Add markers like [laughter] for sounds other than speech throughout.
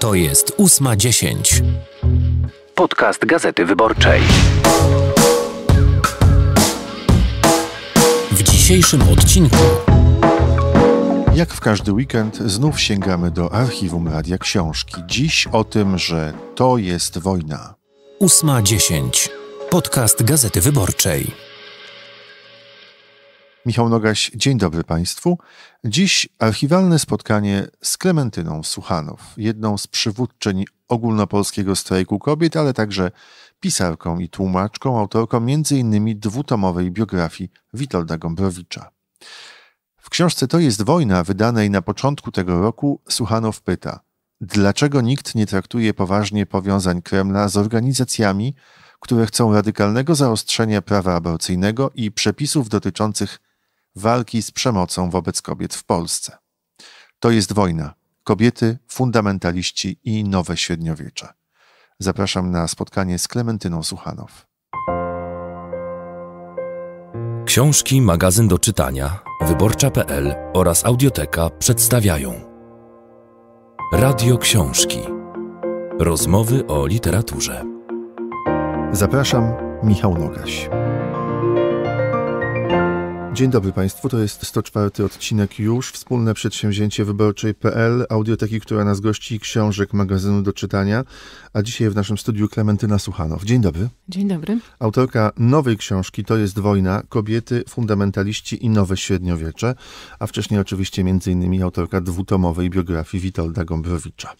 To jest ósma dziesięć. Podcast Gazety Wyborczej. W dzisiejszym odcinku Jak w każdy weekend, znów sięgamy do archiwum Radia Książki. Dziś o tym, że to jest wojna. ósma dziesięć. Podcast Gazety Wyborczej. Michał Nogaś, dzień dobry Państwu. Dziś archiwalne spotkanie z Klementyną Suchanow, jedną z przywódczyń ogólnopolskiego strajku kobiet, ale także pisarką i tłumaczką, autorką m.in. dwutomowej biografii Witolda Gombrowicza. W książce To jest wojna, wydanej na początku tego roku, Suchanow pyta, dlaczego nikt nie traktuje poważnie powiązań Kremla z organizacjami, które chcą radykalnego zaostrzenia prawa aborcyjnego i przepisów dotyczących walki z przemocą wobec kobiet w Polsce. To jest wojna. Kobiety, fundamentaliści i nowe średniowiecze. Zapraszam na spotkanie z Klementyną Suchanow. Książki, magazyn do czytania, wyborcza.pl oraz audioteka przedstawiają Radio Książki. Rozmowy o literaturze. Zapraszam, Michał Nogaś. Dzień dobry Państwu, to jest 104 odcinek już, wspólne przedsięwzięcie wyborczej.pl, audioteki, która nas gości, książek, magazynu do czytania, a dzisiaj w naszym studiu Klementyna Suchanow. Dzień dobry. Dzień dobry. Autorka nowej książki To jest wojna, kobiety, fundamentaliści i nowe średniowiecze, a wcześniej oczywiście między innymi autorka dwutomowej biografii Witolda Gombrowicza.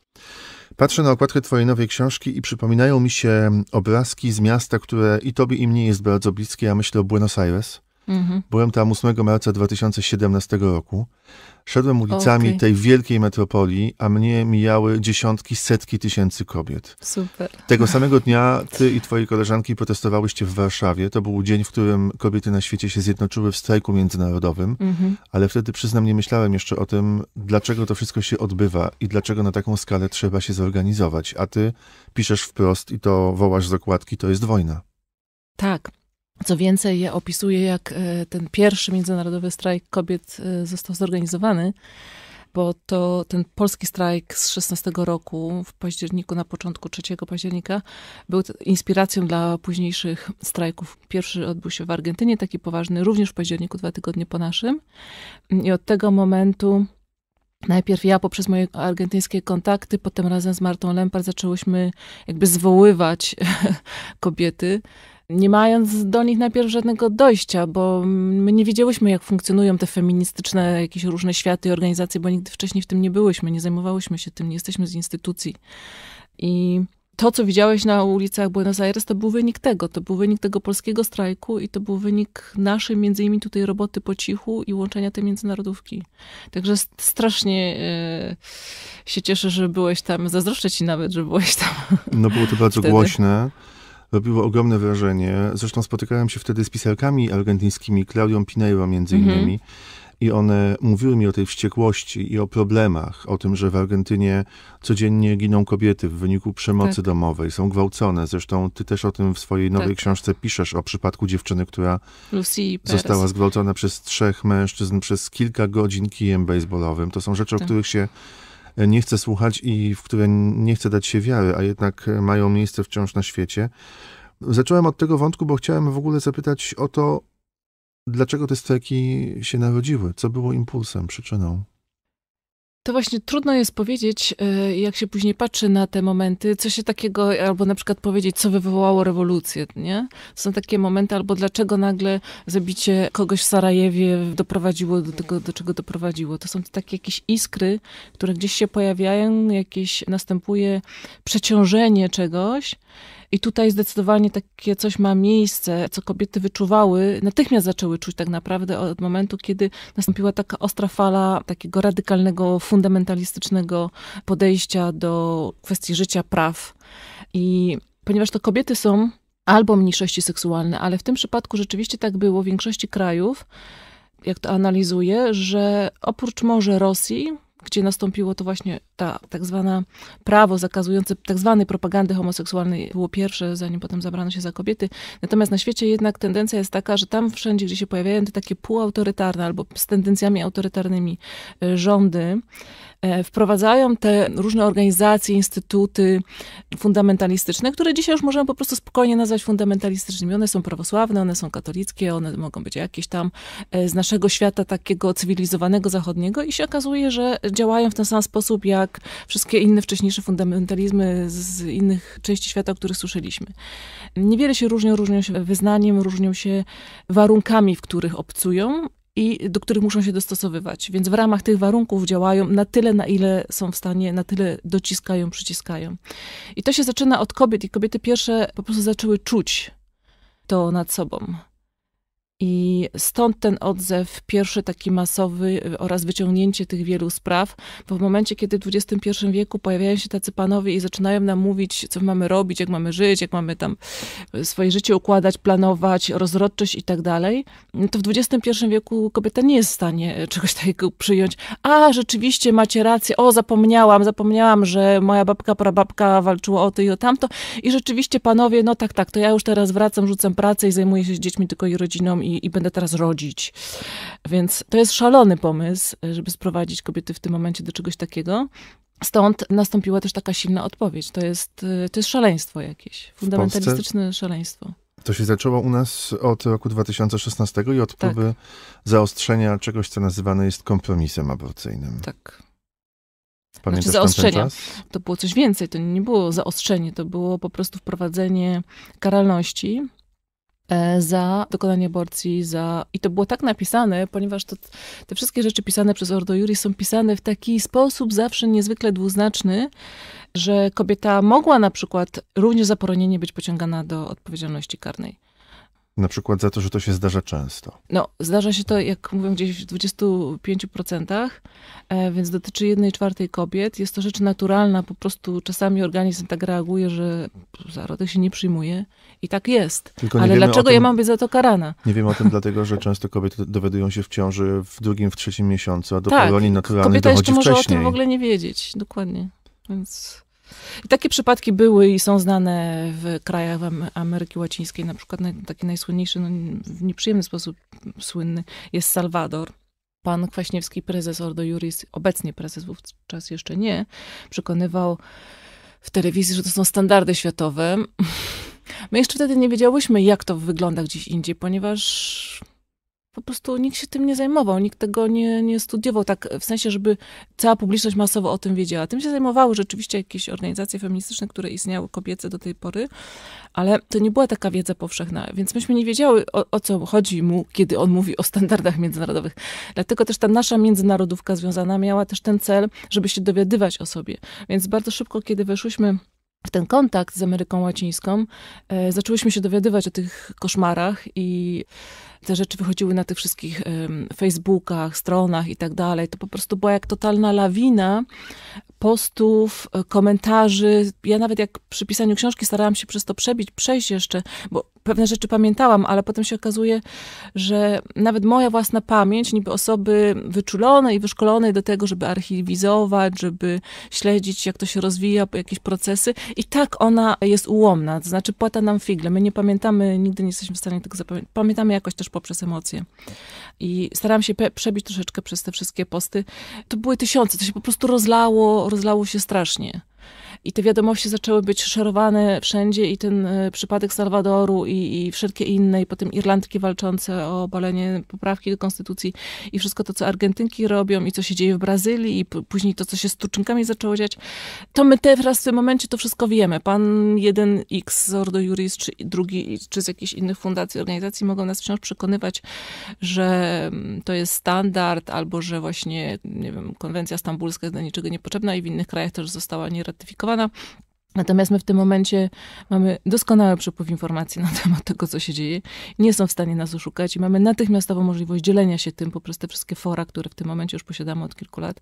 Patrzę na okładkę Twojej nowej książki i przypominają mi się obrazki z miasta, które i Tobie i mnie jest bardzo bliskie. Ja myślę o Buenos Aires. Mhm. Byłem tam 8 marca 2017 roku. Szedłem ulicami Okej. tej wielkiej metropolii, a mnie mijały dziesiątki, setki tysięcy kobiet. Super. Tego samego dnia ty i twoje koleżanki protestowałyście w Warszawie. To był dzień, w którym kobiety na świecie się zjednoczyły w strajku międzynarodowym, Mhm. ale wtedy przyznam, nie myślałem jeszcze o tym, dlaczego to wszystko się odbywa i dlaczego na taką skalę trzeba się zorganizować. A ty piszesz wprost i to wołasz z okładki, to jest wojna. Tak. Co więcej, ja opisuję, jak e, ten pierwszy międzynarodowy strajk kobiet e, został zorganizowany, bo to ten polski strajk z 16 roku, w październiku, na początku 3 października, był inspiracją dla późniejszych strajków. Pierwszy odbył się w Argentynie, taki poważny, również w październiku, dwa tygodnie po naszym. I od tego momentu Najpierw ja poprzez moje argentyńskie kontakty, potem razem z Martą Lempart zaczęłyśmy jakby zwoływać [laughs] kobiety, nie mając do nich najpierw żadnego dojścia, bo my nie wiedziałyśmy, jak funkcjonują te feministyczne jakieś różne światy i organizacje, bo nigdy wcześniej w tym nie byłyśmy, nie zajmowałyśmy się tym, nie jesteśmy z instytucji. I to, co widziałeś na ulicach Buenos Aires, to był wynik tego. To był wynik tego polskiego strajku i to był wynik naszej, między innymi tutaj roboty po cichu i łączenia tej międzynarodówki. Także st- strasznie e, się cieszę, że byłeś tam. Zazdroszczę ci nawet, że byłeś tam. No było to bardzo [laughs] Wtedy. głośne. Robiło ogromne wrażenie. Zresztą spotykałem się wtedy z pisarkami argentyńskimi, Claudią Pineiro między Mhm. innymi. I one mówiły mi o tej wściekłości i o problemach, o tym, że w Argentynie codziennie giną kobiety w wyniku przemocy Tak. domowej, są gwałcone. Zresztą ty też o tym w swojej nowej Tak. książce piszesz, o przypadku dziewczyny, która została zgwałcona przez trzech mężczyzn przez kilka godzin kijem baseballowym. To są rzeczy, o Tak. których się nie chce słuchać i w które nie chce dać się wiary, a jednak e, mają miejsce wciąż na świecie. Zacząłem od tego wątku, bo chciałem w ogóle zapytać o to, dlaczego te strajki się narodziły? Co było impulsem, przyczyną? To właśnie trudno jest powiedzieć, e, jak się później patrzy na te momenty, co się takiego, albo na przykład powiedzieć, co wywołało rewolucję, nie? Są takie momenty, albo dlaczego nagle zabicie kogoś w Sarajewie doprowadziło do tego, do czego doprowadziło. To są takie jakieś iskry, które gdzieś się pojawiają, jakieś następuje przeciążenie czegoś. I tutaj zdecydowanie takie coś ma miejsce, co kobiety wyczuwały, natychmiast zaczęły czuć tak naprawdę od momentu, kiedy nastąpiła taka ostra fala takiego radykalnego, fundamentalistycznego podejścia do kwestii życia, praw. I ponieważ to kobiety są albo mniejszości seksualne, ale w tym przypadku rzeczywiście tak było w większości krajów, jak to analizuję, że oprócz może Rosji, gdzie nastąpiło to właśnie ta tak zwana prawo zakazujące tak zwanej propagandy homoseksualnej było pierwsze, zanim potem zabrano się za kobiety. Natomiast na świecie jednak tendencja jest taka, że tam wszędzie, gdzie się pojawiają te takie półautorytarne albo z tendencjami autorytarnymi y, rządy, wprowadzają te różne organizacje, instytuty fundamentalistyczne, które dzisiaj już możemy po prostu spokojnie nazwać fundamentalistycznymi. One są prawosławne, one są katolickie, one mogą być jakieś tam e, z naszego świata takiego cywilizowanego, zachodniego i się okazuje, że działają w ten sam sposób jak wszystkie inne wcześniejsze fundamentalizmy z innych części świata, o których słyszeliśmy. Niewiele się różnią, różnią się wyznaniem, różnią się warunkami, w których obcują i do których muszą się dostosowywać. Więc w ramach tych warunków działają na tyle, na ile są w stanie, na tyle dociskają, przyciskają. I to się zaczyna od kobiet i kobiety pierwsze po prostu zaczęły czuć to nad sobą. I stąd ten odzew, pierwszy taki masowy y, oraz wyciągnięcie tych wielu spraw, bo w momencie, kiedy w XXI wieku pojawiają się tacy panowie i zaczynają nam mówić, co mamy robić, jak mamy żyć, jak mamy tam y, swoje życie układać, planować, rozrodczość i tak dalej, to w XXI wieku kobieta nie jest w stanie y, czegoś takiego przyjąć. A, rzeczywiście macie rację, o, zapomniałam, zapomniałam, że moja babka, prababka walczyła o to i o tamto i rzeczywiście panowie, no tak, tak, to ja już teraz wracam, rzucam pracę i zajmuję się dziećmi tylko i rodziną i, i, będę teraz rodzić. Więc to jest szalony pomysł, żeby sprowadzić kobiety w tym momencie do czegoś takiego. Stąd nastąpiła też taka silna odpowiedź. To jest, to jest szaleństwo jakieś, fundamentalistyczne szaleństwo. To się zaczęło u nas od roku 2016 i od tak. próby zaostrzenia czegoś, co nazywane jest kompromisem aborcyjnym. Tak. Pamiętasz znaczy zaostrzenia. To było coś więcej, to nie było zaostrzenie, to było po prostu wprowadzenie karalności za dokonanie aborcji, za... I to było tak napisane, ponieważ to, te wszystkie rzeczy pisane przez Ordo Juris są pisane w taki sposób zawsze niezwykle dwuznaczny, że kobieta mogła na przykład również za poronienie być pociągana do odpowiedzialności karnej. Na przykład za to, że to się zdarza często. No, zdarza się to, jak mówią, gdzieś w 25%, e, więc dotyczy jednej czwartej kobiet. Jest to rzecz naturalna, po prostu czasami organizm tak reaguje, że zarodek się nie przyjmuje i tak jest. Ale dlaczego tym, ja mam być za to karana? Nie wiem o tym dlatego, że często kobiety dowiadują się w ciąży w drugim, w trzecim miesiącu, a do tak, poronii naturalnej dochodzi wcześniej. kobieta jeszcze może o tym w ogóle nie wiedzieć. Dokładnie. Więc... I takie przypadki były i są znane w krajach Ameryki Łacińskiej, na przykład taki najsłynniejszy, no, w nieprzyjemny sposób słynny jest Salwador. Pan Kwaśniewski, prezes Ordo Juris, obecnie prezes, wówczas jeszcze nie, przekonywał w telewizji, że to są standardy światowe. My jeszcze wtedy nie wiedziałyśmy, jak to wygląda gdzieś indziej, ponieważ po prostu nikt się tym nie zajmował, nikt tego nie, nie studiował, tak w sensie, żeby cała publiczność masowo o tym wiedziała. Tym się zajmowały rzeczywiście jakieś organizacje feministyczne, które istniały kobiece do tej pory, ale to nie była taka wiedza powszechna, więc myśmy nie wiedziały, o, o co chodzi mu, kiedy on mówi o standardach międzynarodowych. Dlatego też ta nasza międzynarodówka związana miała też ten cel, żeby się dowiadywać o sobie. Więc bardzo szybko, kiedy weszłyśmy w ten kontakt z Ameryką Łacińską, e, zaczęłyśmy się dowiadywać o tych koszmarach i te rzeczy wychodziły na tych wszystkich Facebookach, stronach i tak dalej. To po prostu była jak totalna lawina postów, e, komentarzy. Ja nawet jak przy pisaniu książki starałam się przez to przebić, przejść jeszcze, bo pewne rzeczy pamiętałam, ale potem się okazuje, że nawet moja własna pamięć, niby osoby wyczulone i wyszkolone do tego, żeby archiwizować, żeby śledzić, jak to się rozwija, jakieś procesy, i tak ona jest ułomna, to znaczy płata nam figle. My nie pamiętamy, nigdy nie jesteśmy w stanie tego zapamiętać. Pamiętamy jakoś też poprzez emocje. I starałam się przebić troszeczkę przez te wszystkie posty. To były tysiące, to się po prostu rozlało, rozlało się strasznie. I te wiadomości zaczęły być szerowane wszędzie i ten e, przypadek Salwadoru i, i wszelkie inne, i potem Irlandki walczące o obalenie poprawki do konstytucji i wszystko to, co Argentynki robią i co się dzieje w Brazylii i później to, co się z tuczynkami zaczęło dziać, to my teraz w tym momencie to wszystko wiemy. Pan jeden X z Ordo Juris, czy drugi, czy z jakichś innych fundacji, organizacji mogą nas wciąż przekonywać, że mm, to jest standard, albo że właśnie, nie wiem, konwencja stambulska jest do niczego niepotrzebna i w innych krajach też została nieratyfikowana Natomiast my w tym momencie mamy doskonały przepływ informacji na temat tego, co się dzieje. Nie są w stanie nas oszukać i mamy natychmiastową możliwość dzielenia się tym poprzez te wszystkie fora, które w tym momencie już posiadamy od kilku lat.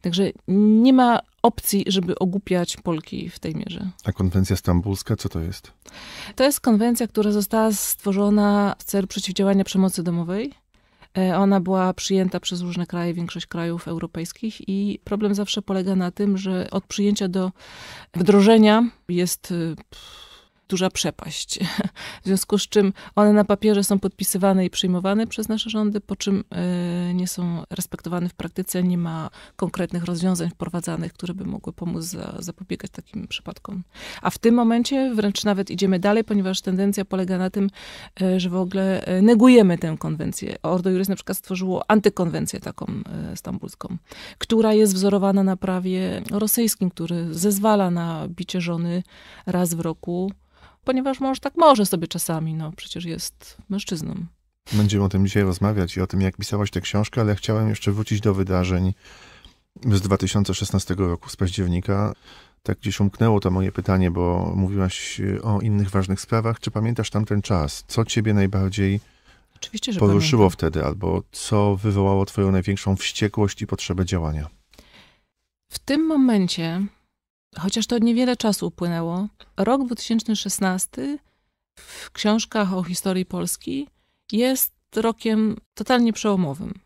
Także nie ma opcji, żeby ogłupiać Polki w tej mierze. A konwencja stambulska, co to jest? To jest konwencja, która została stworzona w celu przeciwdziałania przemocy domowej ona była przyjęta przez różne kraje, większość krajów europejskich i problem zawsze polega na tym, że od przyjęcia do wdrożenia jest y, duża przepaść. W związku z czym one na papierze są podpisywane i przyjmowane przez nasze rządy, po czym e, nie są respektowane w praktyce, nie ma konkretnych rozwiązań wprowadzanych, które by mogły pomóc za, zapobiegać takim przypadkom. A w tym momencie wręcz nawet idziemy dalej, ponieważ tendencja polega na tym, e, że w ogóle e, negujemy tę konwencję. Ordo Juris na przykład stworzyło antykonwencję taką stambulską, która jest wzorowana na prawie rosyjskim, który zezwala na bicie żony raz w roku, ponieważ mąż tak może sobie czasami, no przecież jest mężczyzną. Będziemy o tym dzisiaj rozmawiać i o tym, jak pisałaś tę książkę, ale chciałem jeszcze wrócić do wydarzeń z 2016 roku, z października. Tak gdzieś umknęło to moje pytanie, bo mówiłaś o innych ważnych sprawach. Czy pamiętasz tamten czas? Co ciebie najbardziej Oczywiście, poruszyło pamiętam. wtedy, albo co wywołało twoją największą wściekłość i potrzebę działania? W tym momencie, chociaż to niewiele czasu upłynęło, rok 2016 w książkach o historii Polski jest rokiem totalnie przełomowym.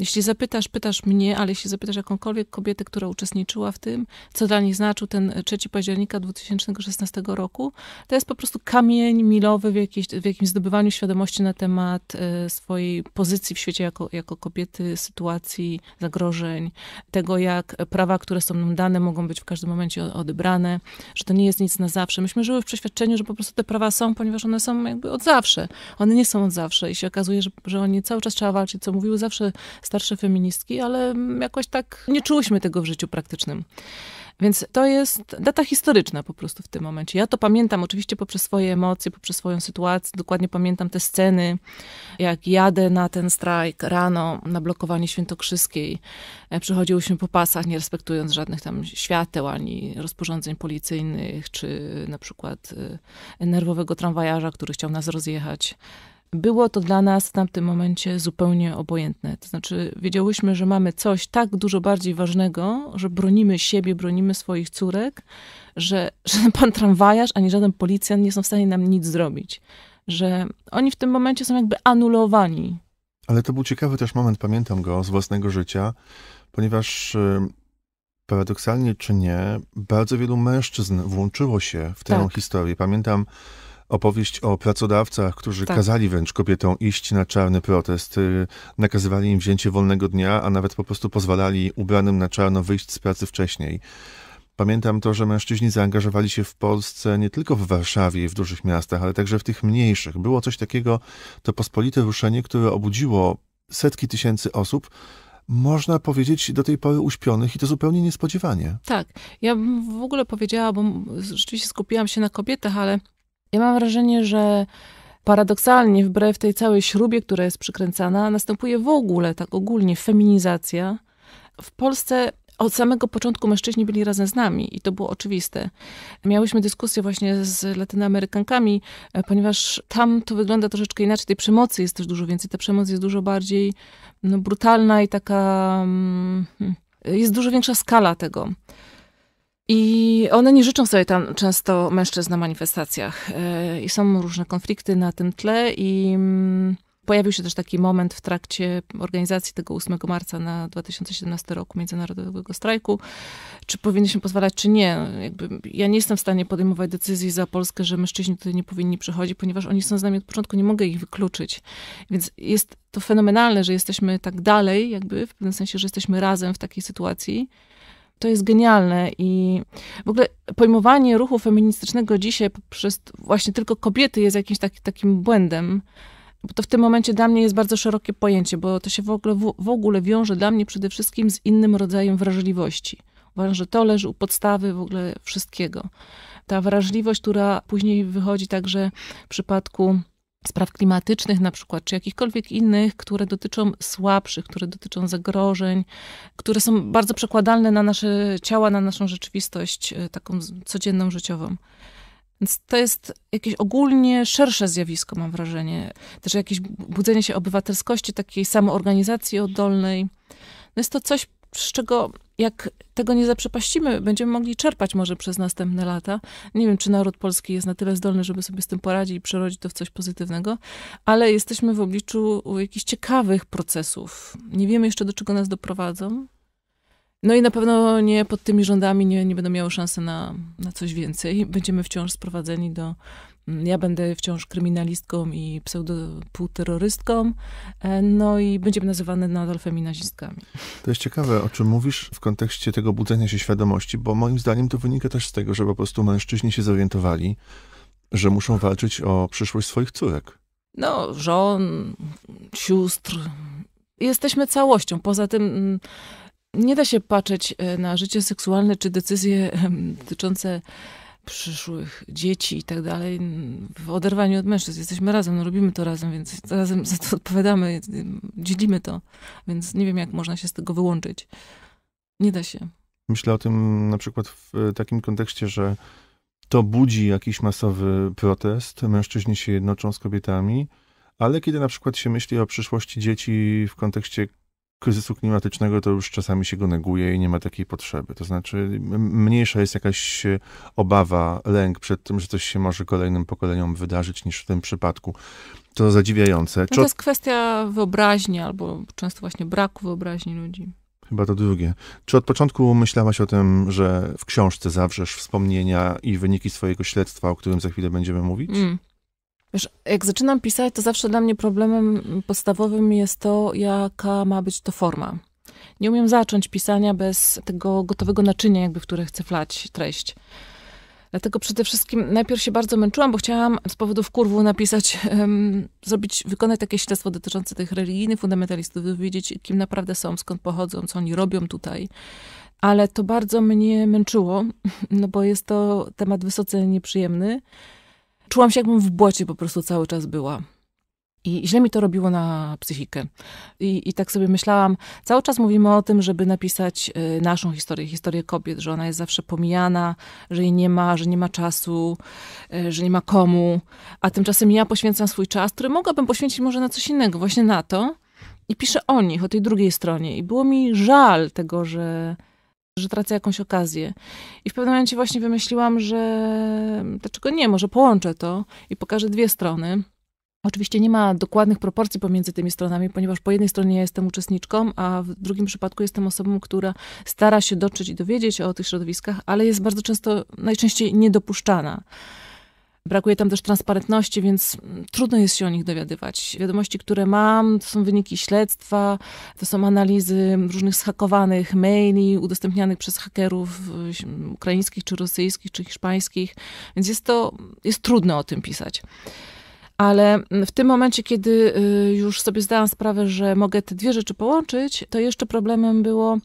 Jeśli zapytasz, pytasz mnie, ale jeśli zapytasz jakąkolwiek kobietę, która uczestniczyła w tym, co dla nich znaczył ten 3 października 2016 roku, to jest po prostu kamień milowy w, jakiejś, w jakimś zdobywaniu świadomości na temat e, swojej pozycji w świecie jako, jako kobiety, sytuacji, zagrożeń, tego jak prawa, które są nam dane, mogą być w każdym momencie odebrane, że to nie jest nic na zawsze. Myśmy żyły w przeświadczeniu, że po prostu te prawa są, ponieważ one są jakby od zawsze. One nie są od zawsze i się okazuje, że, że oni cały czas trzeba walczyć, co mówiły zawsze starsze feministki, ale jakoś tak nie czułyśmy tego w życiu praktycznym. Więc to jest data historyczna po prostu w tym momencie. Ja to pamiętam oczywiście poprzez swoje emocje, poprzez swoją sytuację. Dokładnie pamiętam te sceny, jak jadę na ten strajk rano na blokowanie Świętokrzyskiej. E, Przechodziłyśmy po pasach, nie respektując żadnych tam świateł, ani rozporządzeń policyjnych, czy na przykład e, nerwowego tramwajarza, który chciał nas rozjechać było to dla nas w tamtym momencie zupełnie obojętne. To znaczy, wiedziałyśmy, że mamy coś tak dużo bardziej ważnego, że bronimy siebie, bronimy swoich córek, że [laughs] żaden pan tramwajarz ani żaden policjant nie są w stanie nam nic zrobić. Że oni w tym momencie są jakby anulowani. Ale to był ciekawy też moment, pamiętam go z własnego życia, ponieważ y, paradoksalnie czy nie, bardzo wielu mężczyzn włączyło się w tę Tak. historię. Pamiętam opowieść o pracodawcach, którzy Tak. kazali wręcz kobietom iść na czarny protest, y, nakazywali im wzięcie wolnego dnia, a nawet po prostu pozwalali ubranym na czarno wyjść z pracy wcześniej. Pamiętam to, że mężczyźni zaangażowali się w Polsce nie tylko w Warszawie i w dużych miastach, ale także w tych mniejszych. Było coś takiego, to pospolite ruszenie, które obudziło setki tysięcy osób, można powiedzieć do tej pory uśpionych i to zupełnie niespodziewanie. Tak, ja bym w ogóle powiedziała, bo rzeczywiście skupiłam się na kobietach, ale ja mam wrażenie, że paradoksalnie, wbrew tej całej śrubie, która jest przykręcana, następuje w ogóle, tak ogólnie, feminizacja. W Polsce od samego początku mężczyźni byli razem z nami i to było oczywiste. Miałyśmy dyskusję właśnie z latynoamerykankami, e, ponieważ tam to wygląda troszeczkę inaczej. Tej przemocy jest też dużo więcej. Ta przemoc jest dużo bardziej no, brutalna i taka. mm, hmm, Jest dużo większa skala tego. I one nie życzą sobie tam często mężczyzn na manifestacjach. E, I są różne konflikty na tym tle i mm, pojawił się też taki moment w trakcie organizacji tego 8 marca na 2017 roku Międzynarodowego Strajku, czy powinniśmy pozwalać, czy nie. Jakby ja nie jestem w stanie podejmować decyzji za Polskę, że mężczyźni tutaj nie powinni przychodzić, ponieważ oni są z nami od początku, nie mogę ich wykluczyć. Więc jest to fenomenalne, że jesteśmy tak dalej, jakby w pewnym sensie, że jesteśmy razem w takiej sytuacji to jest genialne i w ogóle pojmowanie ruchu feministycznego dzisiaj przez właśnie tylko kobiety jest jakimś taki, takim błędem. Bo to w tym momencie dla mnie jest bardzo szerokie pojęcie, bo to się w ogóle, w, w ogóle wiąże dla mnie przede wszystkim z innym rodzajem wrażliwości. Uważam, że to leży u podstawy w ogóle wszystkiego. Ta wrażliwość, która później wychodzi także w przypadku spraw klimatycznych na przykład, czy jakichkolwiek innych, które dotyczą słabszych, które dotyczą zagrożeń, które są bardzo przekładalne na nasze ciała, na naszą rzeczywistość e, taką codzienną, życiową. Więc to jest jakieś ogólnie szersze zjawisko, mam wrażenie. Też jakieś budzenie się obywatelskości, takiej samoorganizacji oddolnej. No jest to coś, z czego jak tego nie zaprzepaścimy, będziemy mogli czerpać może przez następne lata. Nie wiem, czy naród polski jest na tyle zdolny, żeby sobie z tym poradzić i przerodzić to w coś pozytywnego, ale jesteśmy w obliczu jakichś ciekawych procesów. Nie wiemy jeszcze, do czego nas doprowadzą. No i na pewno nie pod tymi rządami nie, nie będą miały szansy na, na coś więcej. Będziemy wciąż sprowadzeni do. Ja będę wciąż kryminalistką i pseudo-półterrorystką, e, no i będziemy nazywane nadal feminazistkami. To jest ciekawe, o czym mówisz w kontekście tego budzenia się świadomości, bo moim zdaniem to wynika też z tego, że po prostu mężczyźni się zorientowali, że muszą walczyć o przyszłość swoich córek. No, żon, sióstr. Jesteśmy całością. Poza tym mm, nie da się patrzeć e, na życie seksualne czy decyzje dotyczące przyszłych dzieci i tak dalej w oderwaniu od mężczyzn. Jesteśmy razem, no robimy to razem, więc razem za to odpowiadamy, dzielimy to, więc nie wiem, jak można się z tego wyłączyć. Nie da się. Myślę o tym na przykład w e, takim kontekście, że to budzi jakiś masowy protest, mężczyźni się jednoczą z kobietami, ale kiedy na przykład się myśli o przyszłości dzieci w kontekście kryzysu klimatycznego, to już czasami się go neguje i nie ma takiej potrzeby. To znaczy mniejsza jest jakaś e, obawa, lęk przed tym, że coś się może kolejnym pokoleniom wydarzyć niż w tym przypadku. To zadziwiające. No to jest kwestia wyobraźni albo często właśnie braku wyobraźni ludzi. chyba to drugie. Czy od początku myślałaś o tym, że w książce zawrzesz wspomnienia i wyniki swojego śledztwa, o którym za chwilę będziemy mówić? Mm. Wiesz, jak zaczynam pisać, to zawsze dla mnie problemem podstawowym jest to, jaka ma być to forma. Nie umiem zacząć pisania bez tego gotowego naczynia, jakby w które chcę wlać treść. Dlatego przede wszystkim najpierw się bardzo męczyłam, bo chciałam z powodu wkurwu napisać, em, zrobić, wykonać takie śledztwo dotyczące tych religijnych fundamentalistów, dowiedzieć, kim naprawdę są, skąd pochodzą, co oni robią tutaj. Ale to bardzo mnie męczyło, [laughs] no bo jest to temat wysoce nieprzyjemny. Czułam się, jakbym w błocie po prostu cały czas była. I źle mi to robiło na psychikę. I, I tak sobie myślałam, cały czas mówimy o tym, żeby napisać y, naszą historię, historię kobiet, że ona jest zawsze pomijana, że jej nie ma, że nie ma czasu, y, że nie ma komu. A tymczasem ja poświęcam swój czas, który mogłabym poświęcić może na coś innego, właśnie na to. I piszę o nich, o tej drugiej stronie. I było mi żal tego, że, że tracę jakąś okazję. I w pewnym momencie właśnie wymyśliłam, że dlaczego nie, może połączę to i pokażę dwie strony. Oczywiście nie ma dokładnych proporcji pomiędzy tymi stronami, ponieważ po jednej stronie ja jestem uczestniczką, a w drugim przypadku jestem osobą, która stara się dotrzeć i dowiedzieć o tych środowiskach, ale jest bardzo często, najczęściej niedopuszczana. Brakuje tam też transparentności, więc trudno jest się o nich dowiadywać. Wiadomości, które mam, to są wyniki śledztwa, to są analizy różnych zhakowanych maili udostępnianych przez hakerów y, ukraińskich, czy rosyjskich, czy hiszpańskich, więc jest to, jest trudno o tym pisać. Ale w tym momencie, kiedy y, już sobie zdałam sprawę, że mogę te dwie rzeczy połączyć, to jeszcze problemem było,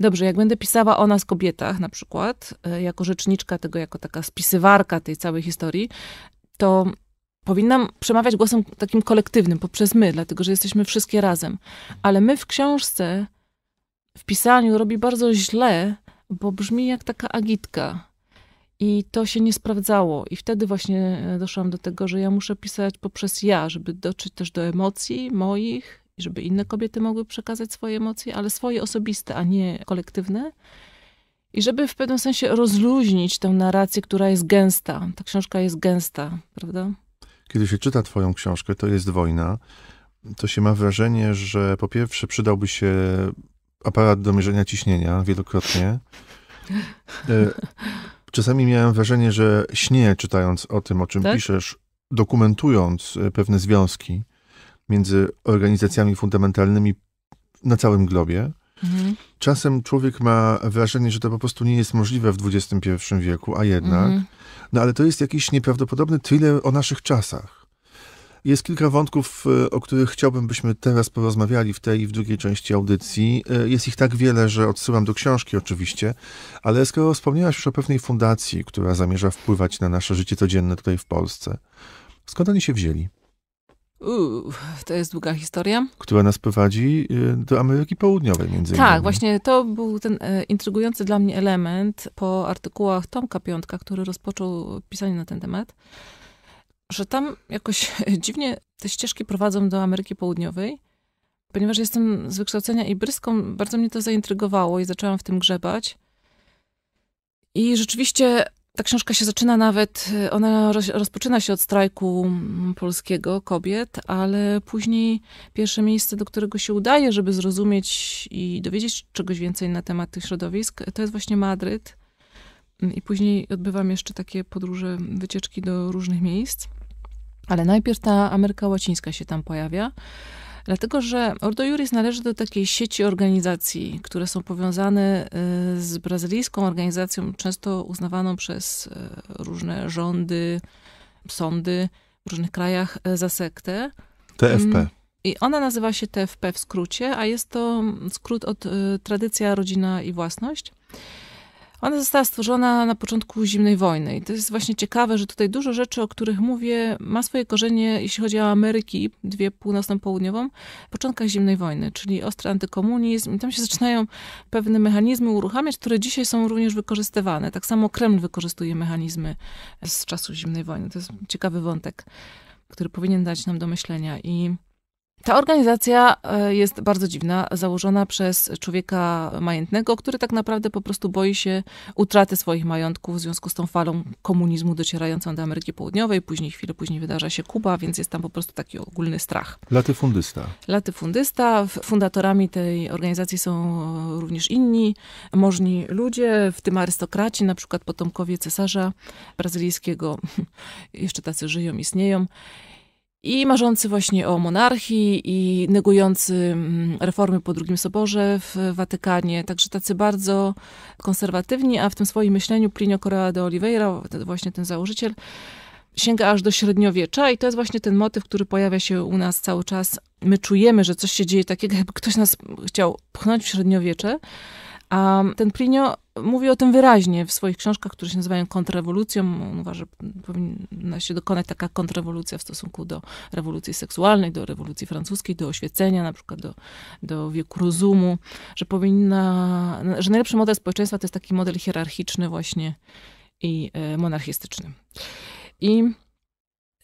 dobrze, jak będę pisała o nas kobietach na przykład, y, jako rzeczniczka tego, jako taka spisywarka tej całej historii, to powinnam przemawiać głosem takim kolektywnym, poprzez my, dlatego że jesteśmy wszystkie razem. Ale my w książce, w pisaniu robi bardzo źle, bo brzmi jak taka agitka. I to się nie sprawdzało. I wtedy właśnie e, doszłam do tego, że ja muszę pisać poprzez ja, żeby dotrzeć też do emocji moich, i żeby inne kobiety mogły przekazać swoje emocje, ale swoje osobiste, a nie kolektywne. I żeby w pewnym sensie rozluźnić tę narrację, która jest gęsta. Ta książka jest gęsta, prawda? Kiedy się czyta twoją książkę, to jest wojna, to się ma wrażenie, że po pierwsze przydałby się aparat do mierzenia ciśnienia wielokrotnie. [laughs] Czasami miałem wrażenie, że śnię czytając o tym, o czym Tak? piszesz, dokumentując e, pewne związki między organizacjami fundamentalnymi na całym globie. Mhm. Czasem człowiek ma wrażenie, że to po prostu nie jest możliwe w XXI wieku, a jednak. Mhm. No ale to jest jakiś nieprawdopodobny thriller o naszych czasach. Jest kilka wątków, e, o których chciałbym, byśmy teraz porozmawiali w tej i w drugiej części audycji. E, Jest ich tak wiele, że odsyłam do książki oczywiście, ale skoro wspomniałaś już o pewnej fundacji, która zamierza wpływać na nasze życie codzienne tutaj w Polsce, skąd oni się wzięli? Uuu, to jest długa historia. Która nas prowadzi e, do Ameryki Południowej między innymi. Tak, właśnie to był ten intrygujący dla mnie element po artykułach Tomka Piątka, który rozpoczął pisanie na ten temat, że tam jakoś [laughs] dziwnie te ścieżki prowadzą do Ameryki Południowej. Ponieważ jestem z wykształcenia ibryską, bardzo mnie to zaintrygowało i zaczęłam w tym grzebać. I rzeczywiście Ta książka się zaczyna nawet, ona rozpoczyna się od strajku polskiego kobiet, ale później pierwsze miejsce, do którego się udaje, żeby zrozumieć i dowiedzieć czegoś więcej na temat tych środowisk, to jest właśnie Madryt. I później odbywam jeszcze takie podróże, wycieczki do różnych miejsc. Ale najpierw ta Ameryka Łacińska się tam pojawia. Dlatego, że Ordo Juris należy do takiej sieci organizacji, które są powiązane y, z brazylijską organizacją, często uznawaną przez y, różne rządy, sądy w różnych krajach y, za sektę. TFP. Mm, I ona nazywa się TFP w skrócie, a jest to skrót od tradycja, rodzina i własność. Ona została stworzona na początku zimnej wojny. I to jest właśnie ciekawe, że tutaj dużo rzeczy, o których mówię, ma swoje korzenie, jeśli chodzi o Ameryki, dwie północno-południową, w początkach zimnej wojny, czyli ostry antykomunizm. I tam się zaczynają pewne mechanizmy uruchamiać, które dzisiaj są również wykorzystywane. Tak samo Kreml wykorzystuje mechanizmy z czasu zimnej wojny. To jest ciekawy wątek, który powinien dać nam do myślenia. I ta organizacja e, jest bardzo dziwna, założona przez człowieka majętnego, który tak naprawdę po prostu boi się utraty swoich majątków w związku z tą falą komunizmu docierającą do Ameryki Południowej. Później, chwilę później wydarza się Kuba, więc jest tam po prostu taki ogólny strach. Latyfundysta. Latyfundysta. Fundatorami tej organizacji są również inni możni ludzie, w tym arystokraci, na przykład potomkowie cesarza brazylijskiego. [laughs] Jeszcze tacy żyją, istnieją i marzący właśnie o monarchii i negujący mm, reformy po drugim soborze w Watykanie, także tacy bardzo konserwatywni, a w tym swoim myśleniu Plinio Correa de Oliveira, właśnie ten założyciel, sięga aż do średniowiecza i to jest właśnie ten motyw, który pojawia się u nas cały czas. My czujemy, że coś się dzieje takiego, jakby ktoś nas chciał pchnąć w średniowiecze, a ten Plinio mówi o tym wyraźnie w swoich książkach, które się nazywają kontrrewolucją. On uważa, że powinna się dokonać taka kontrrewolucja w stosunku do rewolucji seksualnej, do rewolucji francuskiej, do oświecenia, na przykład do, do wieku rozumu, że powinna, że najlepszy model społeczeństwa to jest taki model hierarchiczny właśnie i e, monarchistyczny. I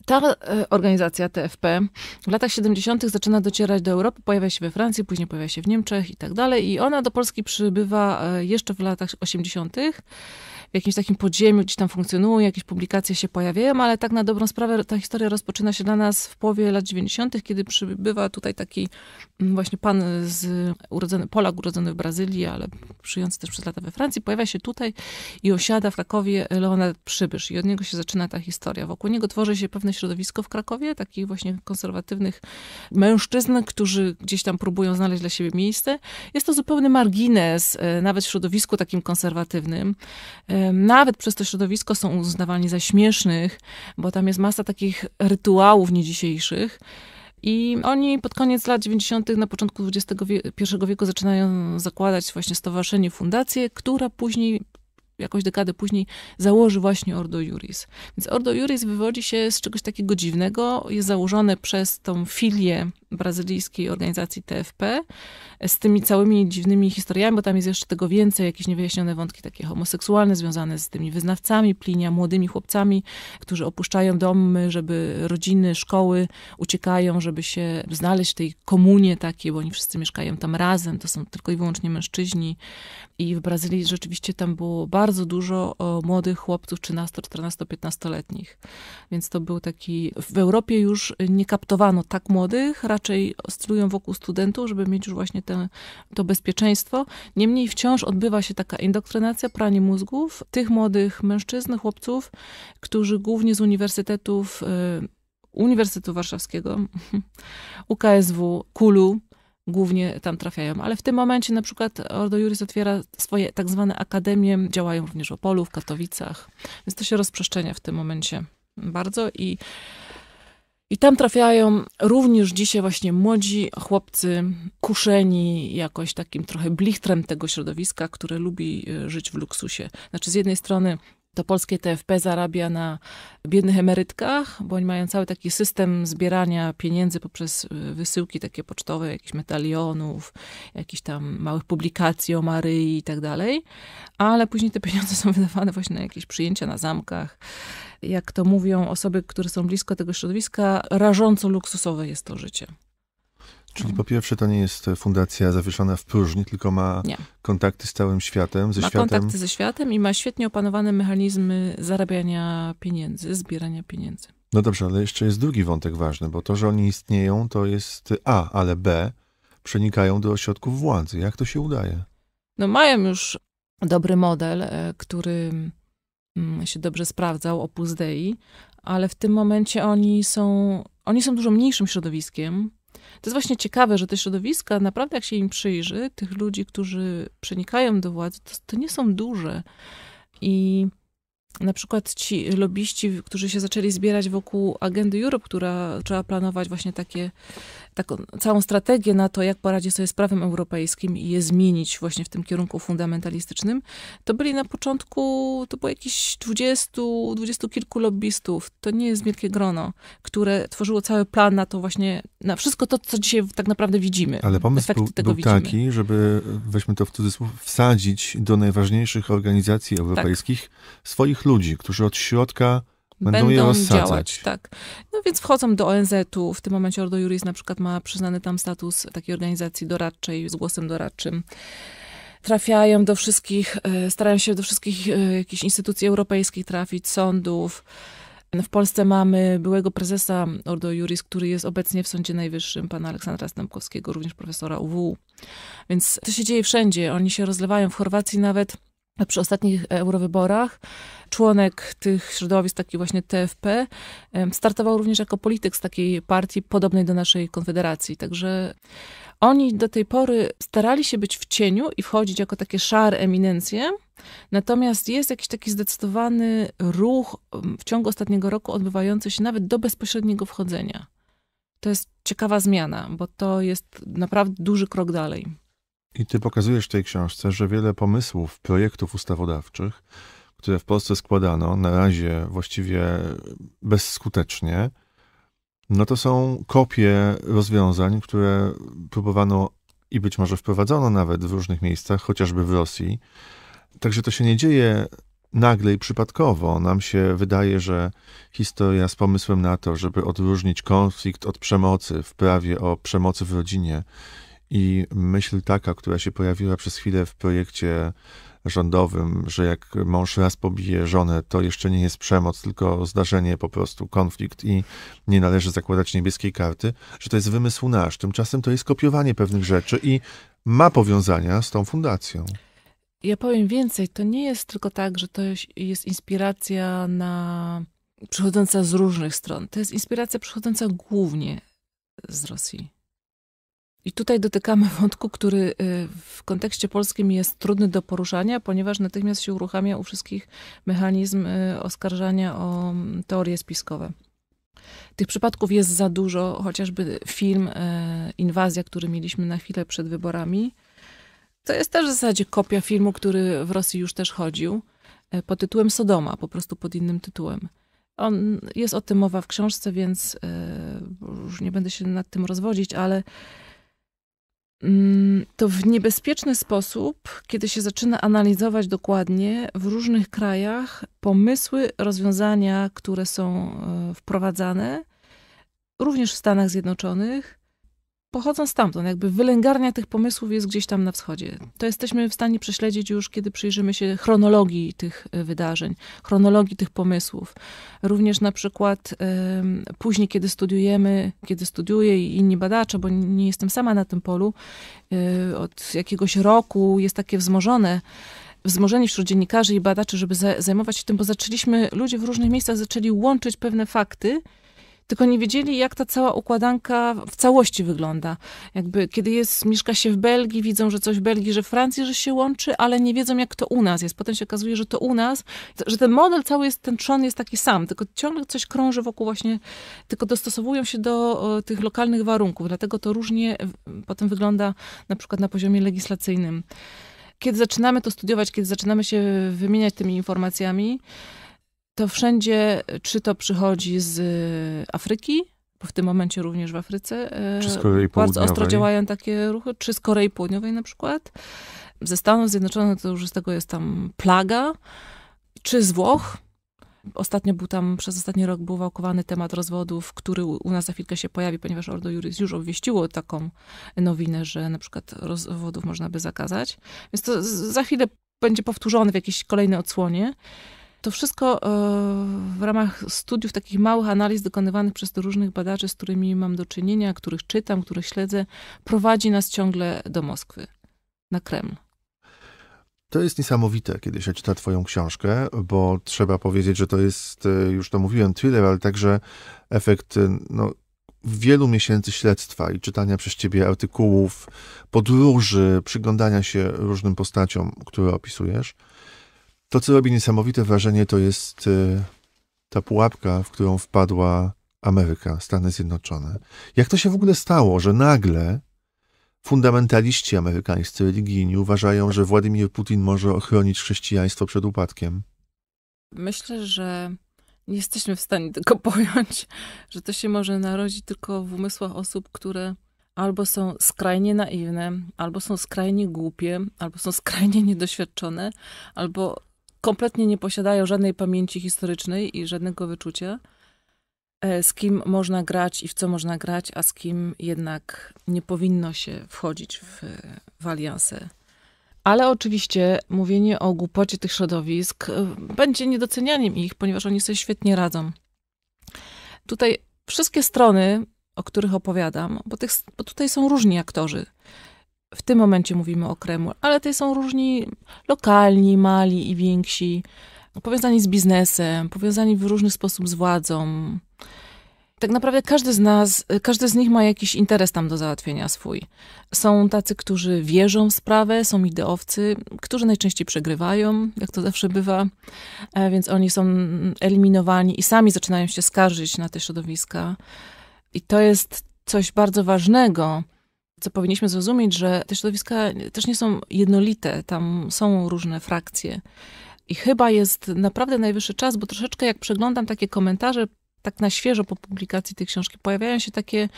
ta e, organizacja TFP w latach 70. zaczyna docierać do Europy, pojawia się we Francji, później pojawia się w Niemczech i tak dalej. I ona do Polski przybywa e, jeszcze w latach 80 w jakimś takim podziemiu gdzieś tam funkcjonują, jakieś publikacje się pojawiają, ale tak na dobrą sprawę ta historia rozpoczyna się dla nas w połowie lat 90., kiedy przybywa tutaj taki mm, właśnie pan z urodzony, Polak urodzony w Brazylii, ale żyjący też przez lata we Francji, pojawia się tutaj i osiada w Krakowie Leonard Przybysz i od niego się zaczyna ta historia. Wokół niego tworzy się pewne środowisko w Krakowie, takich właśnie konserwatywnych mężczyzn, którzy gdzieś tam próbują znaleźć dla siebie miejsce. Jest to zupełny margines, e, nawet w środowisku takim konserwatywnym. E, nawet przez to środowisko są uznawani za śmiesznych, bo tam jest masa takich rytuałów niedzisiejszych. I oni pod koniec lat 90., na początku XXI wieku zaczynają zakładać właśnie stowarzyszenie, fundację, która później jakąś dekadę później założy właśnie Ordo Juris. Więc Ordo Juris wywodzi się z czegoś takiego dziwnego, jest założone przez tą filię brazylijskiej organizacji TFP, z tymi całymi dziwnymi historiami, bo tam jest jeszcze tego więcej, jakieś niewyjaśnione wątki takie homoseksualne związane z tymi wyznawcami Plinia, młodymi chłopcami, którzy opuszczają domy, żeby rodziny, szkoły uciekają, żeby się znaleźć w tej komunie takiej, bo oni wszyscy mieszkają tam razem, to są tylko i wyłącznie mężczyźni. I w Brazylii rzeczywiście tam było bardzo dużo młodych chłopców, 13, 14, 15-letnich. Więc to był taki, w Europie już nie kaptowano tak młodych, oscylują wokół studentów, żeby mieć już właśnie te, to bezpieczeństwo. Niemniej wciąż odbywa się taka indoktrynacja, pranie mózgów tych młodych mężczyzn, chłopców, którzy głównie z uniwersytetów, y, Uniwersytetu Warszawskiego, [laughs] UKSW, KULU, głównie tam trafiają. Ale w tym momencie na przykład Ordo Juris otwiera swoje tak zwane akademie, działają również w Opolu, w Katowicach, więc to się rozprzestrzenia w tym momencie bardzo i i tam trafiają również dzisiaj właśnie młodzi chłopcy, kuszeni jakoś takim trochę blichtrem tego środowiska, które lubi e, żyć w luksusie. Znaczy z jednej strony to polskie TFP zarabia na biednych emerytkach, bo oni mają cały taki system zbierania pieniędzy poprzez y, wysyłki takie pocztowe, jakichś medalionów, jakichś tam małych publikacji o Maryi i tak dalej, ale później te pieniądze są wydawane właśnie na jakieś przyjęcia na zamkach. Jak to mówią osoby, które są blisko tego środowiska, rażąco luksusowe jest to życie. Czyli po pierwsze to nie jest fundacja zawieszona w próżni, tylko ma Nie. kontakty z całym światem, ze ma światem. kontakty ze światem i ma świetnie opanowane mechanizmy zarabiania pieniędzy, zbierania pieniędzy. No dobrze, ale jeszcze jest drugi wątek ważny, bo to, że oni istnieją, to jest A, ale B, przenikają do ośrodków władzy. Jak to się udaje? No mają już dobry model, e, który mm, się dobrze sprawdzał, Opus Dei, ale w tym momencie oni są, oni są dużo mniejszym środowiskiem. To jest właśnie ciekawe, że te środowiska, naprawdę jak się im przyjrzy, tych ludzi, którzy przenikają do władzy, to, to nie są duże. I na przykład ci lobbyści, którzy się zaczęli zbierać wokół agendy Europe, która trzeba planować właśnie takie, taką całą strategię na to, jak poradzić sobie z prawem europejskim i je zmienić właśnie w tym kierunku fundamentalistycznym, to byli na początku, to było jakieś 20, 20 kilku lobbystów. To nie jest wielkie grono, które tworzyło cały plan na to właśnie, na wszystko to, co dzisiaj tak naprawdę widzimy. Ale pomysł Efekty był, tego był taki, żeby, weźmy to w cudzysłów, wsadzić do najważniejszych organizacji Tak. europejskich swoich ludzi, którzy od środka Będą je rozsadzać. działać, tak. No więc wchodzą do ONZ-u, w tym momencie Ordo Juris na przykład ma przyznany tam status takiej organizacji doradczej z głosem doradczym. Trafiają do wszystkich, e, starają się do wszystkich e, jakichś instytucji europejskich trafić, sądów. W Polsce mamy byłego prezesa Ordo Juris, który jest obecnie w Sądzie Najwyższym, pana Aleksandra Stępkowskiego, również profesora UW. Więc to się dzieje wszędzie. Oni się rozlewają w Chorwacji nawet przy ostatnich eurowyborach. Członek tych środowisk, taki właśnie TFP, startował również jako polityk z takiej partii podobnej do naszej Konfederacji. Także oni do tej pory starali się być w cieniu i wchodzić jako takie szare eminencje, natomiast jest jakiś taki zdecydowany ruch w ciągu ostatniego roku odbywający się nawet do bezpośredniego wchodzenia. To jest ciekawa zmiana, bo to jest naprawdę duży krok dalej. I ty pokazujesz w tej książce, że wiele pomysłów, projektów ustawodawczych, które w Polsce składano, na razie właściwie bezskutecznie, no to są kopie rozwiązań, które próbowano i być może wprowadzono nawet w różnych miejscach, chociażby w Rosji. Także to się nie dzieje nagle i przypadkowo. Nam się wydaje, że historia z pomysłem na to, żeby odróżnić konflikt od przemocy w prawie o przemocy w rodzinie i myśl taka, która się pojawiła przez chwilę w projekcie rządowym, że jak mąż raz pobije żonę, to jeszcze nie jest przemoc, tylko zdarzenie, po prostu konflikt i nie należy zakładać niebieskiej karty, że to jest wymysł nasz. Tymczasem to jest kopiowanie pewnych rzeczy i ma powiązania z tą fundacją. Ja powiem więcej, to nie jest tylko tak, że to jest inspiracja na przychodząca z różnych stron. To jest inspiracja przychodząca głównie z Rosji. I tutaj dotykamy [laughs] wątku, który y, w kontekście polskim jest trudny do poruszania, ponieważ natychmiast się uruchamia u wszystkich mechanizm y, oskarżania o mm, teorie spiskowe. Tych przypadków jest za dużo, chociażby film y, Inwazja, który mieliśmy na chwilę przed wyborami. To jest też w zasadzie kopia filmu, który w Rosji już też chodził, pod tytułem Sodoma, po prostu pod innym tytułem. On, jest o tym mowa w książce, więc już nie będę się nad tym rozwodzić, ale to w niebezpieczny sposób, kiedy się zaczyna analizować dokładnie w różnych krajach pomysły, rozwiązania, które są e, wprowadzane, również w Stanach Zjednoczonych, pochodzą stamtąd. Jakby wylęgarnia tych pomysłów jest gdzieś tam na wschodzie. To jesteśmy w stanie prześledzić już, kiedy przyjrzymy się chronologii tych e, wydarzeń, chronologii tych pomysłów. Również na przykład później, kiedy studiujemy, kiedy studiuję i inni badacze, bo nie jestem sama na tym polu, y, od jakiegoś roku jest takie wzmożone, wzmożenie wśród dziennikarzy i badaczy, żeby za, zajmować się tym, bo zaczęliśmy, ludzie w różnych miejscach zaczęli łączyć pewne fakty, tylko nie wiedzieli, jak ta cała układanka w całości wygląda. Jakby, kiedy jest, mieszka się w Belgii, widzą, że coś w Belgii, że w Francji, że się łączy, ale nie wiedzą, jak to u nas jest. Potem się okazuje, że to u nas, że ten model cały jest, ten trzon jest taki sam, tylko ciągle coś krąży wokół właśnie, tylko dostosowują się do tych lokalnych warunków. Dlatego to różnie potem wygląda na przykład na poziomie legislacyjnym. Kiedy zaczynamy to studiować, kiedy zaczynamy się wymieniać tymi informacjami, to wszędzie, czy to przychodzi z Afryki, bo w tym momencie również w Afryce e, Czy z Korei bardzo ostro działają takie ruchy, czy z Korei Południowej na przykład. Ze Stanów Zjednoczonych to już z tego jest tam plaga, czy z Włoch. Ostatnio był tam, przez ostatni rok był wałkowany temat rozwodów, który u nas za chwilkę się pojawi, ponieważ Ordo Juris już obwieściło taką nowinę, że na przykład rozwodów można by zakazać. Więc to za chwilę będzie powtórzone w jakiejś kolejnej odsłonie. To wszystko e, w ramach studiów, takich małych analiz dokonywanych przez różnych badaczy, z którymi mam do czynienia, których czytam, których śledzę, prowadzi nas ciągle do Moskwy, na Kreml. To jest niesamowite, kiedy się czyta Twoją książkę, bo trzeba powiedzieć, że to jest, e, już to mówiłem, thriller, ale także efekt e, no, wielu miesięcy śledztwa i czytania przez Ciebie artykułów, podróży, przyglądania się różnym postaciom, które opisujesz. To, co robi niesamowite wrażenie, to jest e, ta pułapka, w którą wpadła Ameryka, Stany Zjednoczone. Jak to się w ogóle stało, że nagle fundamentaliści amerykańscy religijni uważają, że Władimir Putin może ochronić chrześcijaństwo przed upadkiem? Myślę, że nie jesteśmy w stanie tego [laughs] pojąć, że to się może narodzić tylko w umysłach osób, które albo są skrajnie naiwne, albo są skrajnie głupie, albo są [laughs] skrajnie niedoświadczone, albo kompletnie nie posiadają żadnej pamięci historycznej i żadnego wyczucia, e, z kim można grać i w co można grać, a z kim jednak nie powinno się wchodzić w, w alianse. Ale oczywiście mówienie o głupocie tych środowisk e, będzie niedocenianiem ich, ponieważ oni sobie świetnie radzą. Tutaj wszystkie strony, o których opowiadam, bo, tych, bo tutaj są różni aktorzy w tym momencie mówimy o Kremlu, ale to są różni lokalni, mali i więksi, powiązani z biznesem, powiązani w różny sposób z władzą. Tak naprawdę każdy z nas, każdy z nich ma jakiś interes tam do załatwienia swój. Są tacy, którzy wierzą w sprawę, są ideowcy, którzy najczęściej przegrywają, jak to zawsze bywa, e, więc oni są eliminowani i sami zaczynają się skarżyć na te środowiska. I to jest coś bardzo ważnego, co powinniśmy zrozumieć, że te środowiska też nie są jednolite, tam są różne frakcje. I chyba jest naprawdę najwyższy czas, bo troszeczkę jak przeglądam takie komentarze, tak na świeżo po publikacji tej książki, pojawiają się takie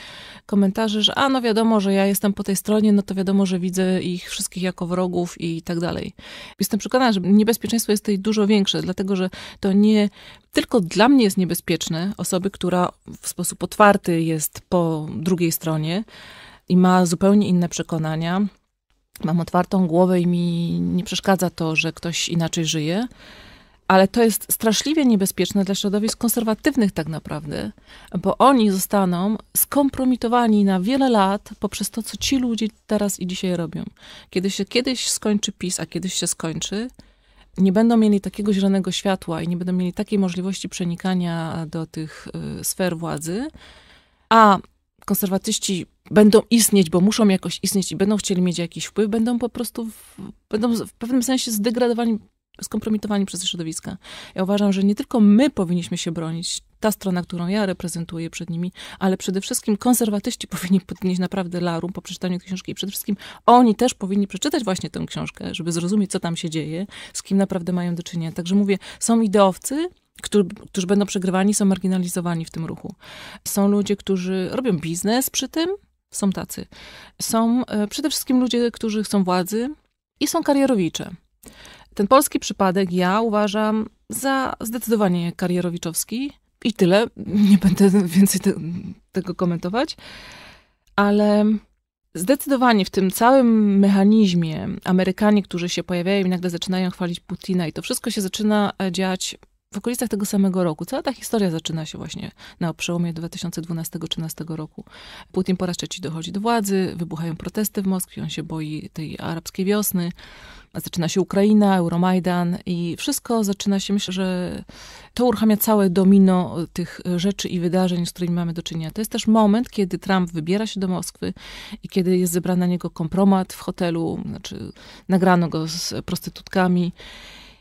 komentarze, że a no wiadomo, że ja jestem po tej stronie, no to wiadomo, że widzę ich wszystkich jako wrogów i tak dalej. Jestem przekonana, że niebezpieczeństwo jest tutaj dużo większe, dlatego że to nie tylko dla mnie jest niebezpieczne, osoby, która w sposób otwarty jest po drugiej stronie, i ma zupełnie inne przekonania. Mam otwartą głowę i mi nie przeszkadza to, że ktoś inaczej żyje, ale to jest straszliwie niebezpieczne dla środowisk konserwatywnych tak naprawdę, bo oni zostaną skompromitowani na wiele lat poprzez to, co ci ludzie teraz i dzisiaj robią. Kiedy się kiedyś skończy PiS, a kiedyś się skończy, nie będą mieli takiego zielonego światła i nie będą mieli takiej możliwości przenikania do tych y, sfer władzy, a konserwatyści będą istnieć, bo muszą jakoś istnieć i będą chcieli mieć jakiś wpływ, będą po prostu, w, będą w pewnym sensie zdegradowani, skompromitowani przez środowiska. Ja uważam, że nie tylko my powinniśmy się bronić, ta strona, którą ja reprezentuję przed nimi, ale przede wszystkim konserwatyści [laughs] powinni podnieść naprawdę larum po przeczytaniu tej książki i przede wszystkim oni też powinni przeczytać właśnie tę książkę, żeby zrozumieć, co tam się dzieje, z kim naprawdę mają do czynienia. Także mówię, są ideowcy, którzy, którzy będą przegrywani, są marginalizowani w tym ruchu. Są ludzie, którzy robią biznes przy tym, są tacy. Są e, przede wszystkim ludzie, którzy chcą władzy i są karierowicze. Ten polski przypadek ja uważam za zdecydowanie karierowiczowski i tyle. Nie będę [laughs] więcej te, tego komentować, ale zdecydowanie w tym całym mechanizmie Amerykanie, którzy się pojawiają i nagle zaczynają chwalić Putina i to wszystko się zaczyna e, dziać w okolicach tego samego roku. Cała ta historia zaczyna się właśnie na przełomie 2012-2013 roku. Putin po raz trzeci dochodzi do władzy, wybuchają protesty w Moskwie, on się boi tej arabskiej wiosny, zaczyna się Ukraina, Euromajdan i wszystko zaczyna się, myślę, że to uruchamia całe domino tych rzeczy i wydarzeń, z którymi mamy do czynienia. To jest też moment, kiedy Trump wybiera się do Moskwy i kiedy jest zebrany na niego kompromat w hotelu, znaczy nagrano go z prostytutkami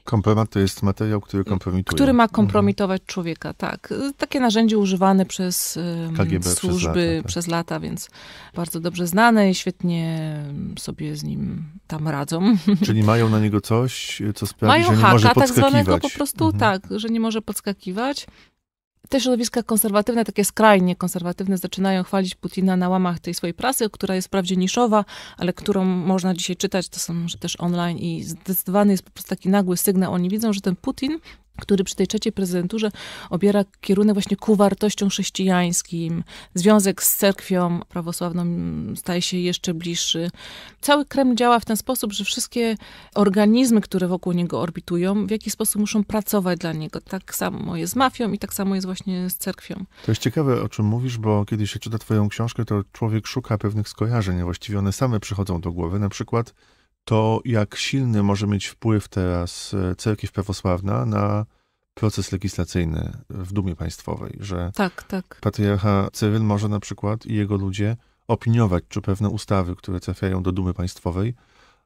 Kompromat to jest materiał, który kompromituje. Który ma kompromitować mhm. człowieka, tak. Takie narzędzie używane przez KGB służby przez lata, tak. przez lata, więc bardzo dobrze znane i świetnie sobie z nim tam radzą. [laughs] Czyli mają na niego coś, co sprawi, mają że nie haka, może podskakiwać. tak zwanego po prostu, mhm. tak, że nie może podskakiwać te środowiska konserwatywne, takie skrajnie konserwatywne, zaczynają chwalić Putina na łamach tej swojej prasy, która jest wprawdzie niszowa, ale którą można dzisiaj czytać, to są też online i zdecydowany jest po prostu taki nagły sygnał. Oni widzą, że ten Putin który przy tej trzeciej prezydenturze obiera kierunek właśnie ku wartościom chrześcijańskim. Związek z cerkwią prawosławną staje się jeszcze bliższy. Cały Kreml działa w ten sposób, że wszystkie organizmy, które wokół niego orbitują, w jakiś sposób muszą pracować dla niego. Tak samo jest z mafią i tak samo jest właśnie z cerkwią. To jest ciekawe, o czym mówisz, bo kiedy się czyta twoją książkę, to człowiek szuka pewnych skojarzeń, a właściwie one same przychodzą do głowy. Na przykład to, jak silny może mieć wpływ teraz e, cerkiew prawosławna na proces legislacyjny w Dumie Państwowej, że tak, tak. patriarcha Cyryl może na przykład i jego ludzie opiniować, czy pewne ustawy, które trafiają do Dumy Państwowej,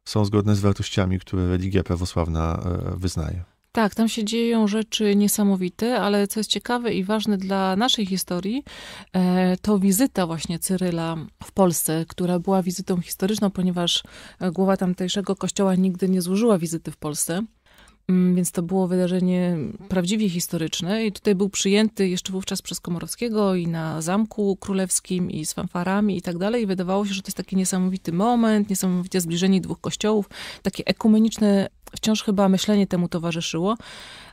są zgodne z wartościami, które religia prawosławna e, wyznaje. Tak, tam się dzieją rzeczy niesamowite, ale co jest ciekawe i ważne dla naszej historii, e, to wizyta właśnie Cyryla w Polsce, która była wizytą historyczną, ponieważ głowa tamtejszego kościoła nigdy nie złożyła wizyty w Polsce. Mm, więc to było wydarzenie prawdziwie historyczne i tutaj był przyjęty jeszcze wówczas przez Komorowskiego i na Zamku Królewskim i z fanfarami i tak dalej. I wydawało się, że to jest taki niesamowity moment, niesamowite zbliżenie dwóch kościołów, takie ekumeniczne wciąż chyba myślenie temu towarzyszyło.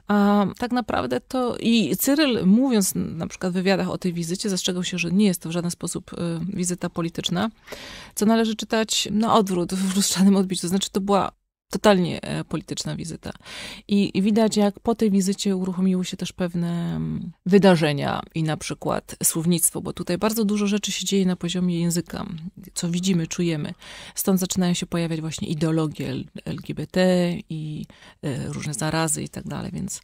A tak naprawdę to i Cyryl, mówiąc na przykład w wywiadach o tej wizycie, zastrzegał się, że nie jest to w żaden sposób y, wizyta polityczna, co należy czytać na odwrót, w lustrzanym odbiciu. To znaczy, to była totalnie e, polityczna wizyta. I, widać, jak po tej wizycie uruchomiły się też pewne mm, wydarzenia i na przykład słownictwo, bo tutaj bardzo dużo rzeczy się dzieje na poziomie języka, co widzimy, czujemy. Stąd zaczynają się pojawiać właśnie ideologie LGBT i e, różne zarazy i tak dalej, więc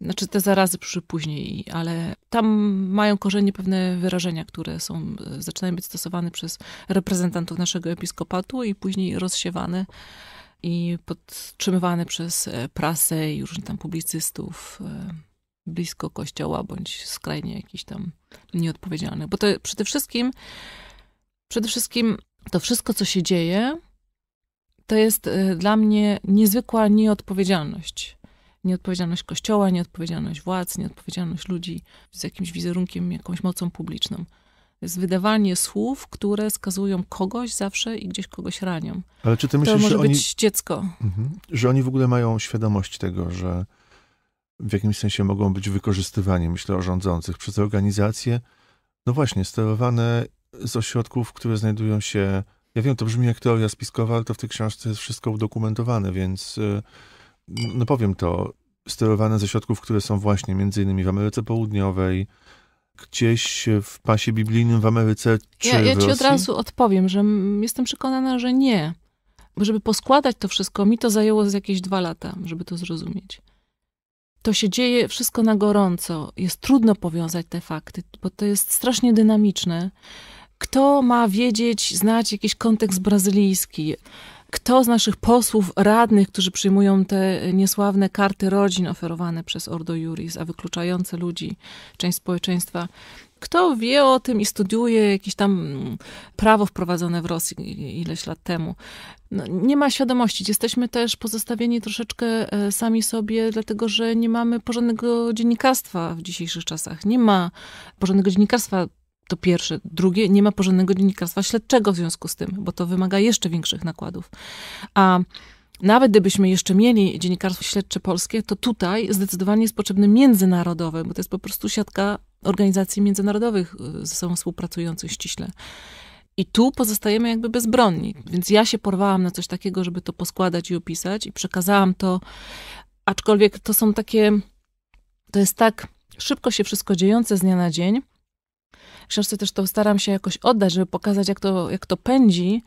znaczy te zarazy przyszły później, ale tam mają korzenie pewne wyrażenia, które są, e, zaczynają być stosowane przez reprezentantów naszego episkopatu i później rozsiewane i podtrzymywany przez e, prasę i różnych tam publicystów e, blisko kościoła, bądź skrajnie jakiś tam nieodpowiedzialny. Bo to przede wszystkim, przede wszystkim to wszystko, co się dzieje, to jest e, dla mnie niezwykła nieodpowiedzialność. Nieodpowiedzialność kościoła, nieodpowiedzialność władz, nieodpowiedzialność ludzi z jakimś wizerunkiem, jakąś mocą publiczną jest wydawanie słów, które skazują kogoś zawsze i gdzieś kogoś ranią. Ale czy ty myślisz, to może że być oni, dziecko. Mhm. że oni w ogóle mają świadomość tego, że w jakimś sensie mogą być wykorzystywani, myślę o rządzących, przez organizacje, no właśnie, sterowane z ośrodków, które znajdują się, ja wiem, to brzmi jak teoria spiskowa, ale to w tej książce jest wszystko udokumentowane, więc y, no powiem to, sterowane ze środków, które są właśnie między innymi w Ameryce Południowej, gdzieś w pasie biblijnym w Ameryce czy Ja, ja w ci Rosji? od razu odpowiem, że jestem przekonana, że nie. Bo żeby poskładać to wszystko, mi to zajęło z jakieś dwa lata, żeby to zrozumieć. To się dzieje wszystko na gorąco. Jest trudno powiązać te fakty, bo to jest strasznie dynamiczne. Kto ma wiedzieć, znać jakiś kontekst brazylijski? Kto z naszych posłów, radnych, którzy przyjmują te niesławne karty rodzin oferowane przez Ordo Juris, a wykluczające ludzi, część społeczeństwa, kto wie o tym i studiuje jakieś tam mm, prawo wprowadzone w Rosji ileś lat temu. No, nie ma świadomości. Jesteśmy też pozostawieni troszeczkę e, sami sobie, dlatego że nie mamy porządnego dziennikarstwa w dzisiejszych czasach. Nie ma porządnego dziennikarstwa to pierwsze. Drugie, nie ma porządnego dziennikarstwa śledczego w związku z tym, bo to wymaga jeszcze większych nakładów. A nawet gdybyśmy jeszcze mieli dziennikarstwo śledcze polskie, to tutaj zdecydowanie jest potrzebne międzynarodowe, bo to jest po prostu siatka organizacji międzynarodowych y, ze sobą współpracujących ściśle. I tu pozostajemy jakby bezbronni. Więc ja się porwałam na coś takiego, żeby to poskładać i opisać i przekazałam to, aczkolwiek to są takie, to jest tak szybko się wszystko dziejące z dnia na dzień. Książce też to staram się jakoś oddać, żeby pokazać, jak to, jak to pędzi,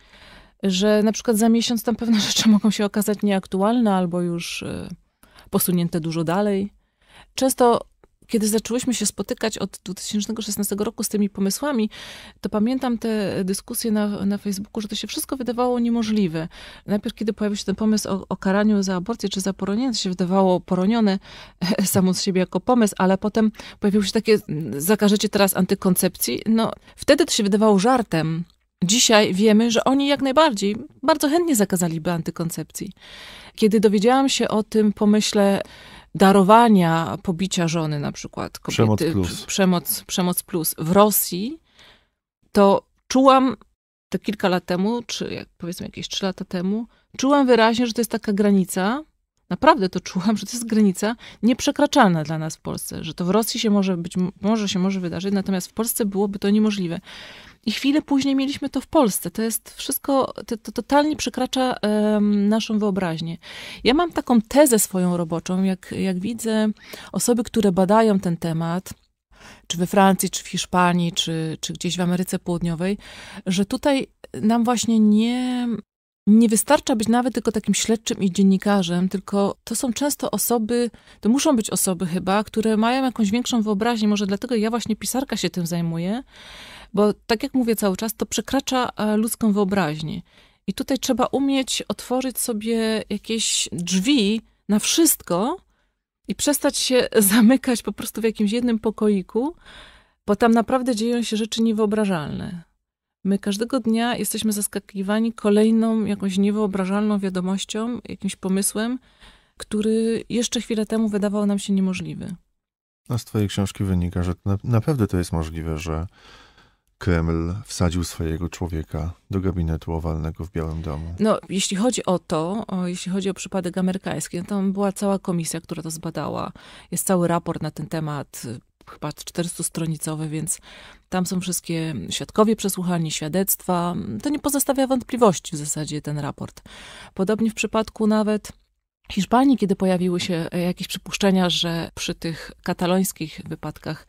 że na przykład za miesiąc tam pewne [laughs] rzeczy mogą się okazać nieaktualne albo już y, posunięte dużo dalej. Często, kiedy zaczęłyśmy się spotykać od 2016 roku z tymi pomysłami, to pamiętam te dyskusje na, na Facebooku, że to się wszystko wydawało niemożliwe. Najpierw, kiedy pojawił się ten pomysł o, o karaniu za aborcję czy za poronienie, to się wydawało poronione [laughs] samo z siebie jako pomysł, ale potem pojawiło się takie, zakażecie teraz antykoncepcji. No, wtedy to się wydawało żartem. Dzisiaj wiemy, że oni jak najbardziej bardzo chętnie zakazaliby antykoncepcji. Kiedy dowiedziałam się o tym pomyśle darowania pobicia żony, na przykład kobiety, Przemoc plus. Przemoc, przemoc plus w Rosji, to czułam to kilka lat temu, czy jak powiedzmy jakieś trzy lata temu, czułam wyraźnie, że to jest taka granica, Naprawdę to czułam, [laughs] że to jest granica nieprzekraczalna dla nas w Polsce, że to w Rosji się może być, może się może wydarzyć, natomiast w Polsce byłoby to niemożliwe. I chwilę później mieliśmy to w Polsce. To jest wszystko, to, to totalnie przekracza um, naszą wyobraźnię. Ja mam taką tezę swoją roboczą, jak, jak widzę osoby, które badają ten temat, czy we Francji, czy w Hiszpanii, czy, czy gdzieś w Ameryce Południowej, że tutaj nam właśnie nie, nie wystarcza być nawet tylko takim śledczym i dziennikarzem, tylko to są często osoby, to muszą być osoby chyba, które mają jakąś większą wyobraźnię, może dlatego ja właśnie pisarka się tym zajmuję, bo tak jak mówię cały czas, to przekracza e, ludzką wyobraźnię. I tutaj trzeba umieć otworzyć sobie jakieś drzwi na wszystko i przestać się [laughs] zamykać po prostu w jakimś jednym pokoiku, bo tam naprawdę dzieją się rzeczy niewyobrażalne. My każdego dnia jesteśmy zaskakiwani kolejną jakąś niewyobrażalną wiadomością, jakimś pomysłem, który jeszcze chwilę temu wydawał nam się niemożliwy. A z twojej książki wynika, że na, naprawdę to jest możliwe, że Kreml wsadził swojego człowieka do gabinetu owalnego w Białym Domu. No, jeśli chodzi o to, jeśli chodzi o przypadek amerykański, no tam była cała komisja, która to zbadała. Jest cały raport na ten temat, chyba 400-stronicowy, więc tam są wszystkie świadkowie przesłuchani, świadectwa. To nie pozostawia wątpliwości w zasadzie ten raport. Podobnie w przypadku nawet Hiszpanii, kiedy pojawiły się jakieś przypuszczenia, że przy tych katalońskich wypadkach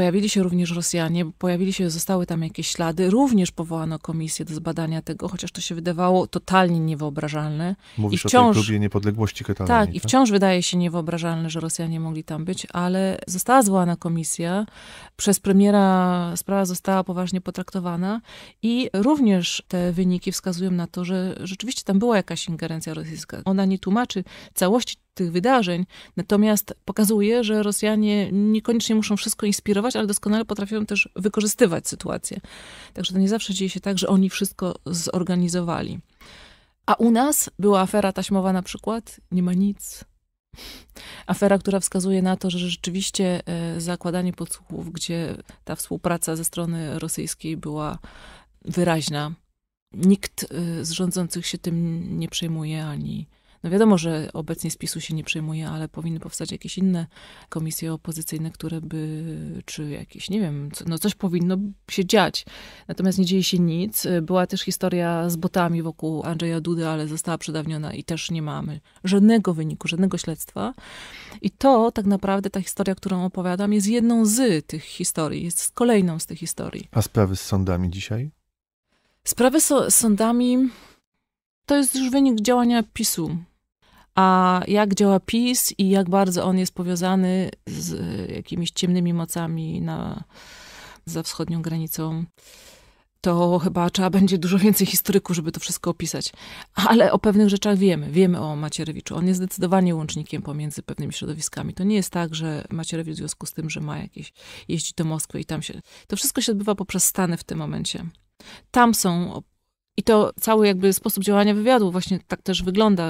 Pojawili się również Rosjanie, pojawili się, zostały tam jakieś ślady. Również powołano komisję do zbadania tego, chociaż to się wydawało totalnie niewyobrażalne. Mówisz I wciąż, o tej próbie niepodległości Katalonii. Tak, i tak? wciąż wydaje się niewyobrażalne, że Rosjanie mogli tam być, ale została zwołana komisja. Przez premiera sprawa została poważnie potraktowana i również te wyniki wskazują na to, że rzeczywiście tam była jakaś ingerencja rosyjska. Ona nie tłumaczy całości tych wydarzeń, natomiast pokazuje, że Rosjanie niekoniecznie muszą wszystko inspirować, ale doskonale potrafią też wykorzystywać sytuację. Także to nie zawsze dzieje się tak, że oni wszystko zorganizowali. A u nas była afera taśmowa na przykład, nie ma nic. Afera, która wskazuje na to, że rzeczywiście e, zakładanie podsłuchów, gdzie ta współpraca ze strony rosyjskiej była wyraźna. Nikt e, z rządzących się tym nie przejmuje ani no wiadomo, że obecnie spisu się nie przejmuje, ale powinny powstać jakieś inne komisje opozycyjne, które by, czy jakieś, nie wiem, no coś powinno się dziać. Natomiast nie dzieje się nic. Była też historia z botami wokół Andrzeja Dudy, ale została przedawniona i też nie mamy żadnego wyniku, żadnego śledztwa. I to tak naprawdę ta historia, którą opowiadam, jest jedną z tych historii, jest kolejną z tych historii. A sprawy z sądami dzisiaj? Sprawy z sądami to jest już wynik działania PiSu a jak działa PiS i jak bardzo on jest powiązany z jakimiś ciemnymi mocami na, za wschodnią granicą, to chyba trzeba będzie dużo więcej historyków, żeby to wszystko opisać. Ale o pewnych rzeczach wiemy. Wiemy o Macierewiczu. On jest zdecydowanie łącznikiem pomiędzy pewnymi środowiskami. To nie jest tak, że Macierewicz w związku z tym, że ma jakieś, jeździ do Moskwy i tam się... To wszystko się odbywa poprzez Stany w tym momencie. Tam są i to cały jakby sposób działania wywiadu właśnie tak też wygląda,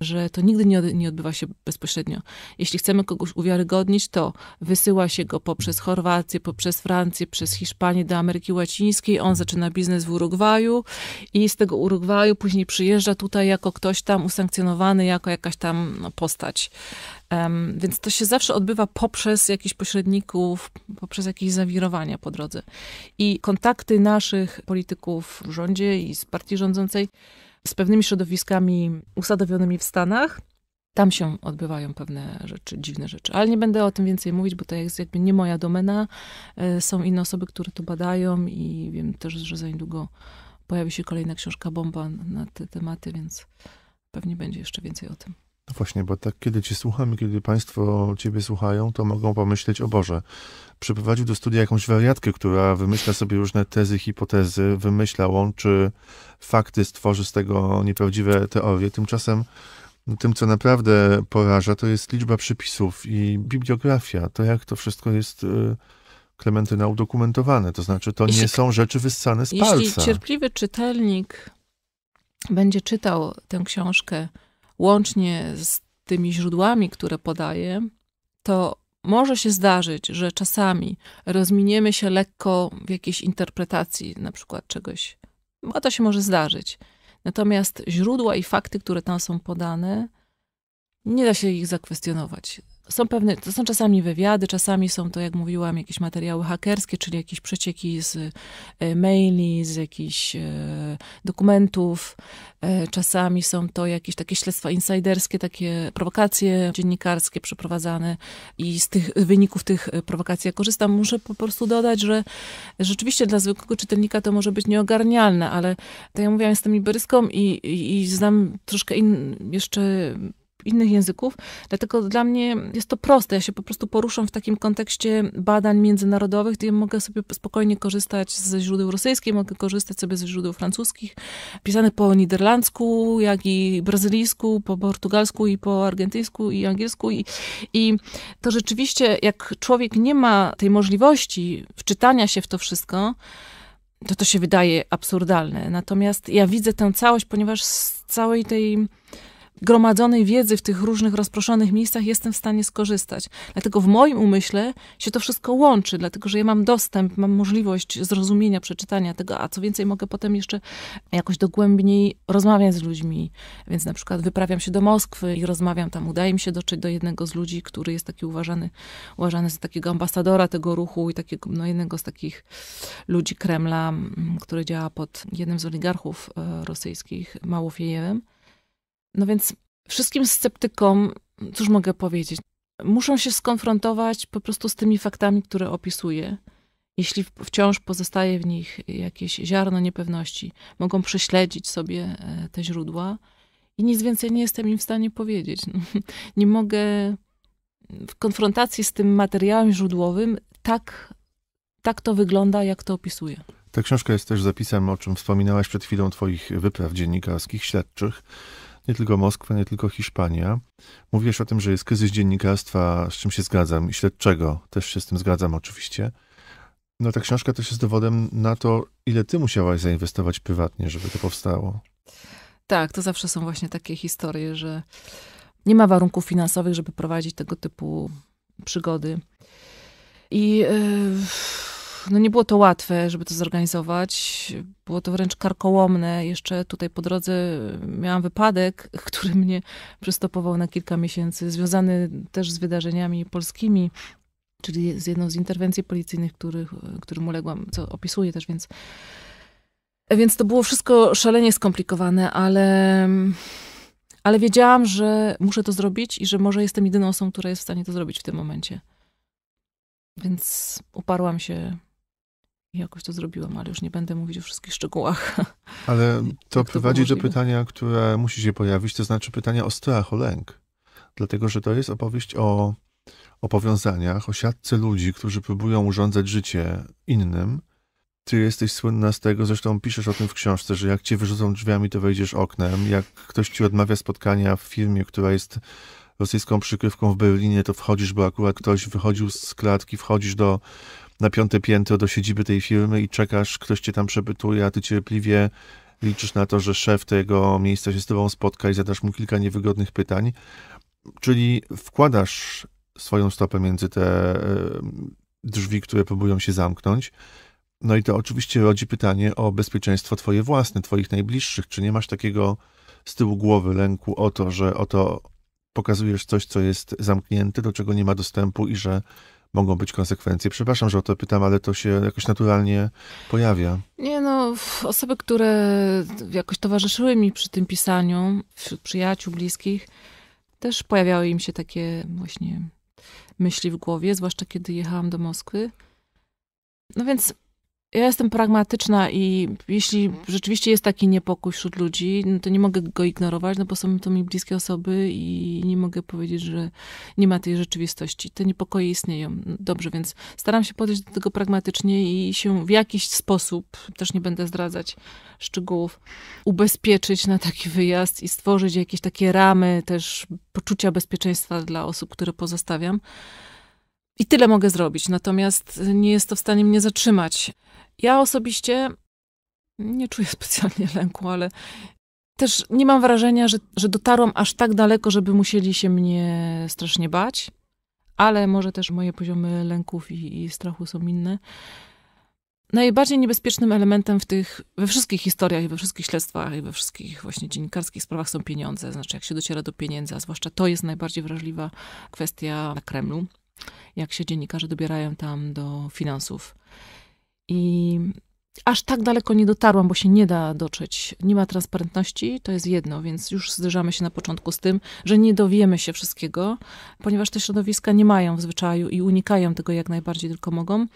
że to nigdy nie, nie odbywa się bezpośrednio. Jeśli chcemy kogoś uwiarygodnić, to wysyła się go poprzez Chorwację, poprzez Francję, przez Hiszpanię do Ameryki Łacińskiej. On zaczyna biznes w Urugwaju i z tego Urugwaju później przyjeżdża tutaj jako ktoś tam usankcjonowany, jako jakaś tam no, postać. Um, więc to się zawsze odbywa poprzez jakichś pośredników, poprzez jakieś zawirowania po drodze. I kontakty naszych polityków w rządzie i z partii rządzącej z pewnymi środowiskami usadowionymi w Stanach, tam się odbywają pewne rzeczy, dziwne rzeczy. Ale nie będę o tym więcej mówić, bo to jest jakby nie moja domena. E, są inne osoby, które to badają i wiem też, że za niedługo pojawi się kolejna książka bomba na te tematy, więc pewnie będzie jeszcze więcej o tym. No właśnie, bo tak kiedy cię słucham i kiedy państwo ciebie słuchają, to mogą pomyśleć, o Boże, przyprowadził do studia jakąś wariatkę, która wymyśla sobie różne tezy, hipotezy, wymyśla, łączy fakty, stworzy z tego nieprawdziwe teorie. Tymczasem tym, co naprawdę poraża, to jest liczba przypisów i bibliografia, to jak to wszystko jest y, Klementyna udokumentowane. To znaczy, to jeśli, nie są rzeczy wyssane z jeśli palca. Jeśli cierpliwy czytelnik będzie czytał tę książkę łącznie z tymi źródłami, które podaję, to może się zdarzyć, że czasami rozminiemy się lekko w jakiejś interpretacji na przykład czegoś. Bo to się może zdarzyć. Natomiast źródła i fakty, które tam są podane, nie da się ich zakwestionować. Są pewne, to są czasami wywiady, czasami są to, jak mówiłam, jakieś materiały hakerskie, czyli jakieś przecieki z e, maili, z jakichś e, dokumentów. E, czasami są to jakieś takie śledztwa insiderskie, takie prowokacje dziennikarskie przeprowadzane i z tych wyników tych prowokacji ja korzystam. Muszę po prostu dodać, że rzeczywiście dla zwykłego czytelnika to może być nieogarnialne, ale tak jak mówiłam, jestem iberyską i, i, i znam troszkę in, jeszcze innych języków, dlatego dla mnie jest to proste. Ja się po prostu poruszam w takim kontekście badań międzynarodowych, gdzie mogę sobie spokojnie korzystać ze źródeł rosyjskich, mogę korzystać sobie ze źródeł francuskich, pisanych po niderlandzku, jak i brazylijsku, po portugalsku i po argentyńsku i angielsku i, i to rzeczywiście, jak człowiek nie ma tej możliwości wczytania się w to wszystko, to to się wydaje absurdalne. Natomiast ja widzę tę całość, ponieważ z całej tej gromadzonej wiedzy w tych różnych rozproszonych miejscach jestem w stanie skorzystać. Dlatego w moim umyśle się to wszystko łączy, dlatego że ja mam dostęp, mam możliwość zrozumienia, przeczytania tego, a co więcej, mogę potem jeszcze jakoś dogłębniej rozmawiać z ludźmi. Więc na przykład wyprawiam się do Moskwy i rozmawiam tam, udaje mi się dotrzeć do jednego z ludzi, który jest taki uważany, uważany za takiego ambasadora tego ruchu i takiego, no jednego z takich ludzi Kremla, który działa pod jednym z oligarchów e, rosyjskich, Małofiejewem. No więc wszystkim sceptykom, cóż mogę powiedzieć, muszą się skonfrontować po prostu z tymi faktami, które opisuję. Jeśli wciąż pozostaje w nich jakieś ziarno niepewności, mogą prześledzić sobie e, te źródła i nic więcej nie jestem im w stanie powiedzieć. [laughs] Nie mogę w konfrontacji z tym materiałem źródłowym tak, tak to wygląda, jak to opisuję. Ta książka jest też zapisem, o czym wspominałaś przed chwilą, Twoich wypraw dziennikarskich, śledczych nie tylko Moskwa, nie tylko Hiszpania. Mówisz o tym, że jest kryzys dziennikarstwa, z czym się zgadzam, i śledczego też się z tym zgadzam oczywiście. No ta książka też jest dowodem na to, ile ty musiałaś zainwestować prywatnie, żeby to powstało. Tak, to zawsze są właśnie takie historie, że nie ma warunków finansowych, żeby prowadzić tego typu przygody. I yy no nie było to łatwe, żeby to zorganizować. Było to wręcz karkołomne. Jeszcze tutaj po drodze miałam wypadek, [laughs] który mnie przystopował na kilka miesięcy, związany też z wydarzeniami polskimi, czyli z jedną z interwencji policyjnych, których, którym uległam, co opisuję też, więc więc to było wszystko szalenie skomplikowane, ale, ale wiedziałam, że muszę to zrobić i że może jestem jedyną osobą, która jest w stanie to zrobić w tym momencie. Więc uparłam się jakoś to zrobiłam, ale już nie będę mówić o wszystkich szczegółach. [laughs] Ale to prowadzi do pytania, które musi się pojawić, to znaczy pytania o strach, o lęk. Dlatego, że to jest opowieść o, o powiązaniach, o siatce ludzi, którzy próbują urządzać życie innym. Ty jesteś słynna z tego, zresztą piszesz o tym w książce, że jak cię wyrzucą drzwiami, to wejdziesz oknem. Jak ktoś ci odmawia spotkania w firmie, która jest rosyjską przykrywką w Berlinie, to wchodzisz, bo akurat ktoś wychodził z klatki, wchodzisz do na piąte piętro do siedziby tej firmy i czekasz, ktoś cię tam przepytuje, a ty cierpliwie liczysz na to, że szef tego miejsca się z tobą spotka i zadasz mu kilka niewygodnych pytań. Czyli wkładasz swoją stopę między te e, drzwi, które próbują się zamknąć. No i to oczywiście rodzi pytanie o bezpieczeństwo twoje własne, twoich najbliższych. Czy nie masz takiego z tyłu głowy lęku o to, że oto pokazujesz coś, co jest zamknięte, do czego nie ma dostępu i że mogą być konsekwencje? Przepraszam, że o to pytam, ale to się jakoś naturalnie pojawia. Nie no, osoby, które jakoś towarzyszyły mi przy tym pisaniu, wśród przyjaciół, bliskich, też pojawiały im się takie właśnie myśli w głowie, zwłaszcza kiedy jechałam do Moskwy. No więc ja jestem pragmatyczna i jeśli rzeczywiście jest taki niepokój wśród ludzi, no to nie mogę go ignorować, no bo są to mi bliskie osoby i nie mogę powiedzieć, że nie ma tej rzeczywistości. Te niepokoje istnieją. Dobrze, więc staram się podejść do tego pragmatycznie i się w jakiś sposób, też nie będę zdradzać szczegółów, ubezpieczyć na taki wyjazd i stworzyć jakieś takie ramy też poczucia bezpieczeństwa dla osób, które pozostawiam. I tyle mogę zrobić, natomiast nie jest to w stanie mnie zatrzymać. Ja osobiście nie czuję [laughs] specjalnie lęku, ale też nie mam wrażenia, że, że dotarłam aż tak daleko, żeby musieli się mnie strasznie bać, ale może też moje poziomy lęków i, i strachu są inne. najbardziej niebezpiecznym elementem w tych, we wszystkich historiach we wszystkich śledztwach i we wszystkich właśnie dziennikarskich sprawach są pieniądze. Znaczy, jak się dociera do pieniędzy, a zwłaszcza to jest najbardziej wrażliwa kwestia na Kremlu, jak się dziennikarze dobierają tam do finansów. I aż tak daleko nie dotarłam, bo się nie da dotrzeć. Nie ma transparentności, to jest jedno, więc już zderzamy się na początku z tym, że nie dowiemy się wszystkiego, ponieważ te środowiska nie mają w zwyczaju i unikają tego jak najbardziej tylko mogą,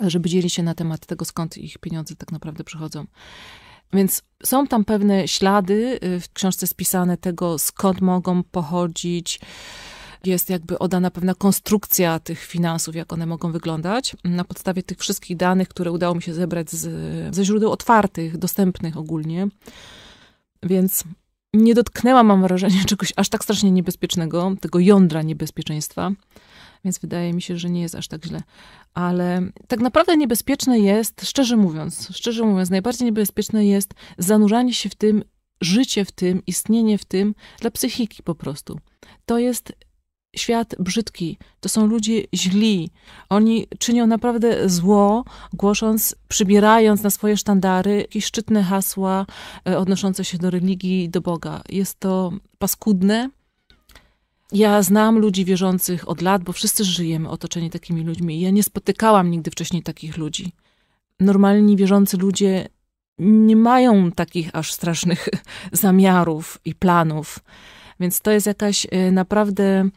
żeby dzielić się na temat tego, skąd ich pieniądze tak naprawdę przychodzą. Więc są tam pewne ślady, y, w książce spisane tego, skąd mogą pochodzić, jest jakby oddana pewna konstrukcja tych finansów, jak one mogą wyglądać. Na podstawie tych wszystkich danych, które udało mi się zebrać z, ze źródeł otwartych, dostępnych ogólnie. Więc nie dotknęłam, mam wrażenie, [laughs] czegoś aż tak strasznie niebezpiecznego, tego jądra niebezpieczeństwa. Więc wydaje mi się, że nie jest aż tak źle. Ale tak naprawdę niebezpieczne jest, szczerze mówiąc, szczerze mówiąc, najbardziej niebezpieczne jest zanurzanie się w tym, życie w tym, istnienie w tym dla psychiki po prostu. To jest świat brzydki, to są ludzie źli. Oni czynią naprawdę zło, głosząc, przybierając na swoje sztandary jakieś szczytne hasła e, odnoszące się do religii, do Boga. Jest to paskudne. Ja znam ludzi wierzących od lat, bo wszyscy żyjemy otoczeni takimi ludźmi. Ja nie spotykałam nigdy wcześniej takich ludzi. Normalni, wierzący ludzie nie mają takich aż strasznych [laughs] zamiarów i planów. Więc to jest jakaś e, naprawdę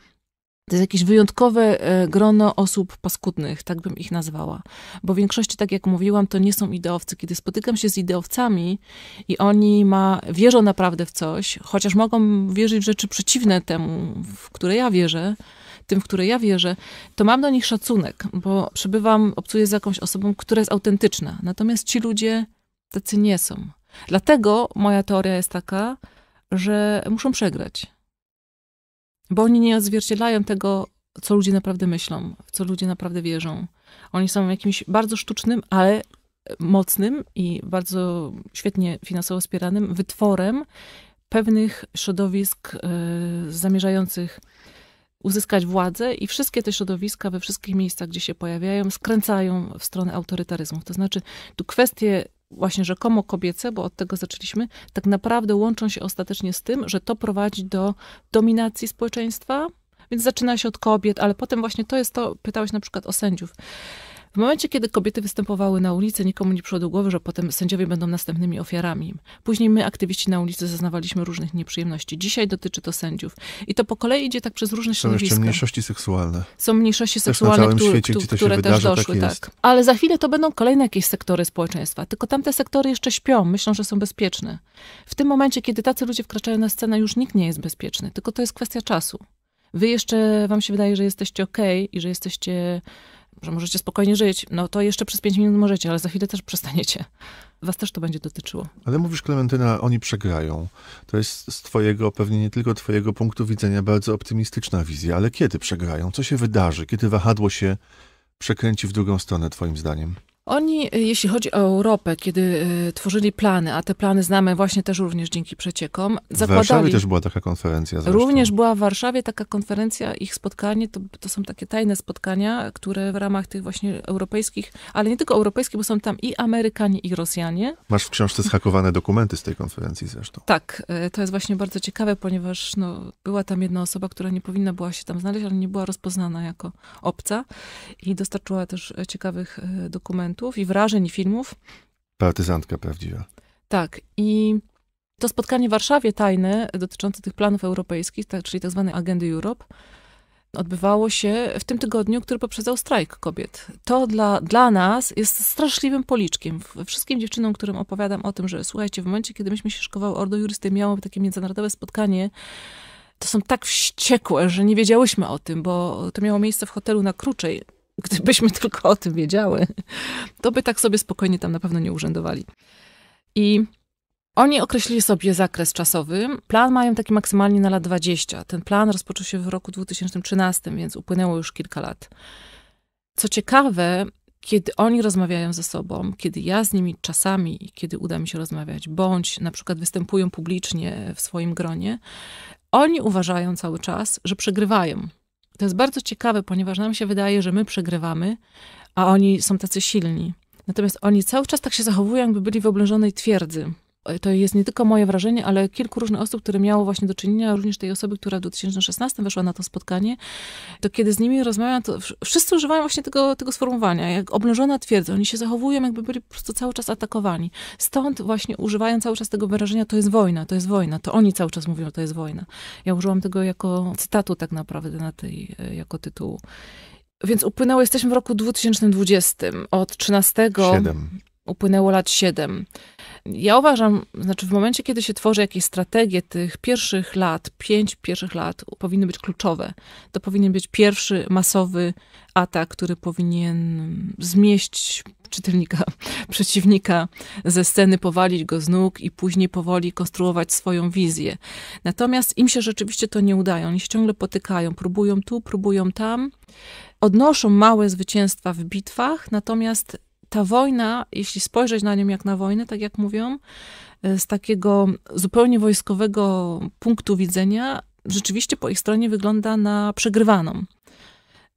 to jest jakieś wyjątkowe e, grono osób paskudnych, tak bym ich nazwała. Bo w większości, tak jak mówiłam, to nie są ideowcy. Kiedy spotykam się z ideowcami i oni ma, wierzą naprawdę w coś, chociaż mogą wierzyć w rzeczy przeciwne temu, w które ja wierzę, tym, w które ja wierzę, to mam do nich szacunek, bo przybywam, obcuję z jakąś osobą, która jest autentyczna. Natomiast ci ludzie tacy nie są. Dlatego moja teoria jest taka, że muszą przegrać bo oni nie odzwierciedlają tego, co ludzie naprawdę myślą, w co ludzie naprawdę wierzą. Oni są jakimś bardzo sztucznym, ale mocnym i bardzo świetnie finansowo wspieranym wytworem pewnych środowisk y, zamierzających uzyskać władzę i wszystkie te środowiska we wszystkich miejscach, gdzie się pojawiają, skręcają w stronę autorytaryzmu. To znaczy, tu kwestie właśnie rzekomo kobiece, bo od tego zaczęliśmy, tak naprawdę łączą się ostatecznie z tym, że to prowadzi do dominacji społeczeństwa, więc zaczyna się od kobiet, ale potem właśnie to jest to, pytałeś na przykład o sędziów. W momencie, kiedy kobiety występowały na ulicy, nikomu nie przyszło do głowy, że potem sędziowie będą następnymi ofiarami. Później my, aktywiści na ulicy, zaznawaliśmy różnych nieprzyjemności. Dzisiaj dotyczy to sędziów. I to po kolei idzie tak przez różne środowiska. Są jeszcze mniejszości seksualne. Są mniejszości seksualne, które, świecie, które wydarzy, też doszły. Tak, tak. Ale za chwilę to będą kolejne jakieś sektory społeczeństwa. Tylko tamte sektory jeszcze śpią, myślą, że są bezpieczne. W tym momencie, kiedy tacy ludzie wkraczają na scenę, już nikt nie jest bezpieczny. Tylko to jest kwestia czasu. Wy jeszcze, wam się wydaje, że jesteście ok i że jesteście że możecie spokojnie żyć, no to jeszcze przez 5 minut możecie, ale za chwilę też przestaniecie. Was też to będzie dotyczyło. Ale mówisz, Klementyna, oni przegrają. To jest z twojego, pewnie nie tylko twojego punktu widzenia, bardzo optymistyczna wizja, ale kiedy przegrają? Co się wydarzy? Kiedy wahadło się przekręci w drugą stronę, twoim zdaniem? Oni, y, jeśli chodzi o Europę, kiedy y, tworzyli plany, a te plany znamy właśnie też również dzięki przeciekom, zakładali... W Warszawie też była taka konferencja zresztą. Również była w Warszawie taka konferencja, ich spotkanie, to, to są takie tajne spotkania, które w ramach tych właśnie europejskich, ale nie tylko europejskich, bo są tam i Amerykanie, i Rosjanie. Masz w książce schakowane dokumenty z tej konferencji zresztą. Tak, y, to jest właśnie bardzo ciekawe, ponieważ no, była tam jedna osoba, która nie powinna była się tam znaleźć, ale nie była rozpoznana jako obca i dostarczyła też ciekawych dokumentów i wrażeń, i filmów. Partyzantka prawdziwa. Tak. I to spotkanie w Warszawie tajne dotyczące tych planów europejskich, tak, czyli tak zwanej agendy Europe, odbywało się w tym tygodniu, który poprzedzał strajk kobiet. To dla, dla nas jest straszliwym policzkiem. Wszystkim dziewczynom, którym opowiadam o tym, że słuchajcie, w momencie, kiedy myśmy się szkowały Ordo Jurysty, miało takie międzynarodowe spotkanie, to są tak wściekłe, że nie wiedziałyśmy o tym, bo to miało miejsce w hotelu na Kruczej. Gdybyśmy tylko o tym wiedziały, to by tak sobie spokojnie tam na pewno nie urzędowali. I oni określili sobie zakres czasowy. Plan mają taki maksymalnie na lat 20. Ten plan rozpoczął się w roku 2013, więc upłynęło już kilka lat. Co ciekawe, kiedy oni rozmawiają ze sobą, kiedy ja z nimi czasami, kiedy uda mi się rozmawiać, bądź na przykład występują publicznie w swoim gronie, oni uważają cały czas, że przegrywają, to jest bardzo ciekawe, ponieważ nam się wydaje, że my przegrywamy, a oni są tacy silni. Natomiast oni cały czas tak się zachowują, jakby byli w oblężonej twierdzy to jest nie tylko moje wrażenie, ale kilku różnych osób, które miało właśnie do czynienia, również tej osoby, która w 2016 weszła na to spotkanie, to kiedy z nimi rozmawiam, to wszyscy używają właśnie tego, tego sformułowania, jak oblężona twierdza. Oni się zachowują, jakby byli po prostu cały czas atakowani. Stąd właśnie używają cały czas tego wyrażenia, to jest wojna, to jest wojna. To oni cały czas mówią, to jest wojna. Ja użyłam tego jako cytatu tak naprawdę na tej, e, jako tytułu. Więc upłynęło, jesteśmy w roku 2020. Od 13 7. upłynęło lat 7. Ja uważam, znaczy w momencie, kiedy się tworzy jakieś strategie tych pierwszych lat, pięć pierwszych lat powinny być kluczowe. To powinien być pierwszy masowy atak, który powinien zmieść czytelnika, [laughs] przeciwnika ze sceny, powalić go z nóg i później powoli konstruować swoją wizję. Natomiast im się rzeczywiście to nie udaje. Oni się ciągle potykają, próbują tu, próbują tam, odnoszą małe zwycięstwa w bitwach, natomiast ta wojna, jeśli spojrzeć na nią jak na wojnę, tak jak mówią, e, z takiego zupełnie wojskowego punktu widzenia, rzeczywiście po ich stronie wygląda na przegrywaną.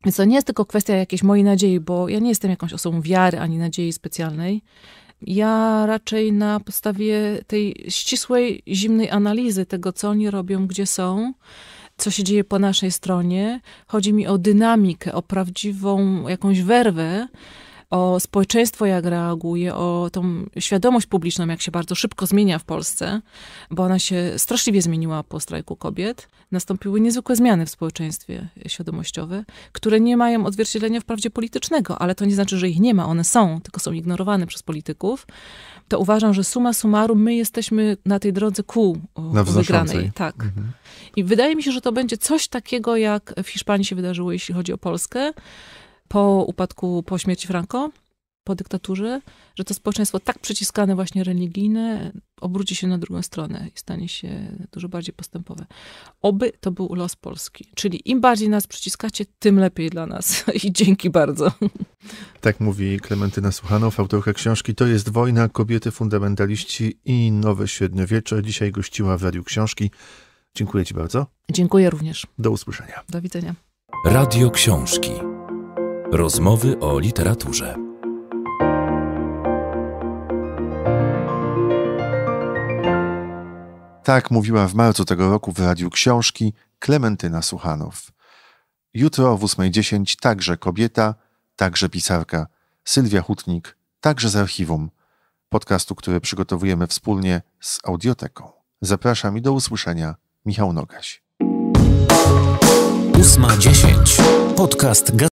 Więc to nie jest tylko kwestia jakiejś mojej nadziei, bo ja nie jestem jakąś osobą wiary ani nadziei specjalnej. Ja raczej na podstawie tej ścisłej, zimnej analizy tego, co oni robią, gdzie są, co się dzieje po naszej stronie, chodzi mi o dynamikę, o prawdziwą jakąś werwę, o społeczeństwo, jak reaguje, o tą świadomość publiczną, jak się bardzo szybko zmienia w Polsce, bo ona się straszliwie zmieniła po strajku kobiet. Nastąpiły niezwykłe zmiany w społeczeństwie świadomościowe, które nie mają odzwierciedlenia wprawdzie politycznego, ale to nie znaczy, że ich nie ma. One są, tylko są ignorowane przez polityków. To uważam, że suma summarum my jesteśmy na tej drodze ku wygranej. Tak. Mhm. I wydaje mi się, że to będzie coś takiego, jak w Hiszpanii się wydarzyło, jeśli chodzi o Polskę po upadku, po śmierci Franco, po dyktaturze, że to społeczeństwo tak przyciskane właśnie religijne obróci się na drugą stronę i stanie się dużo bardziej postępowe. Oby to był los Polski. Czyli im bardziej nas przyciskacie, tym lepiej dla nas. [laughs] I dzięki bardzo. Tak mówi Klementyna Suchanow, autorka książki To jest wojna, kobiety, fundamentaliści i nowe średniowiecze. Dzisiaj gościła w Radiu Książki. Dziękuję Ci bardzo. Dziękuję również. Do usłyszenia. Do widzenia. Radio Książki. Rozmowy o literaturze. Tak mówiła w marcu tego roku w Radiu Książki Klementyna Suchanow. Jutro o 8.10 także kobieta, także pisarka, Sylwia Hutnik, także z archiwum, podcastu, który przygotowujemy wspólnie z Audioteką. Zapraszam i do usłyszenia. Michał Nogaś. 8.10. Podcast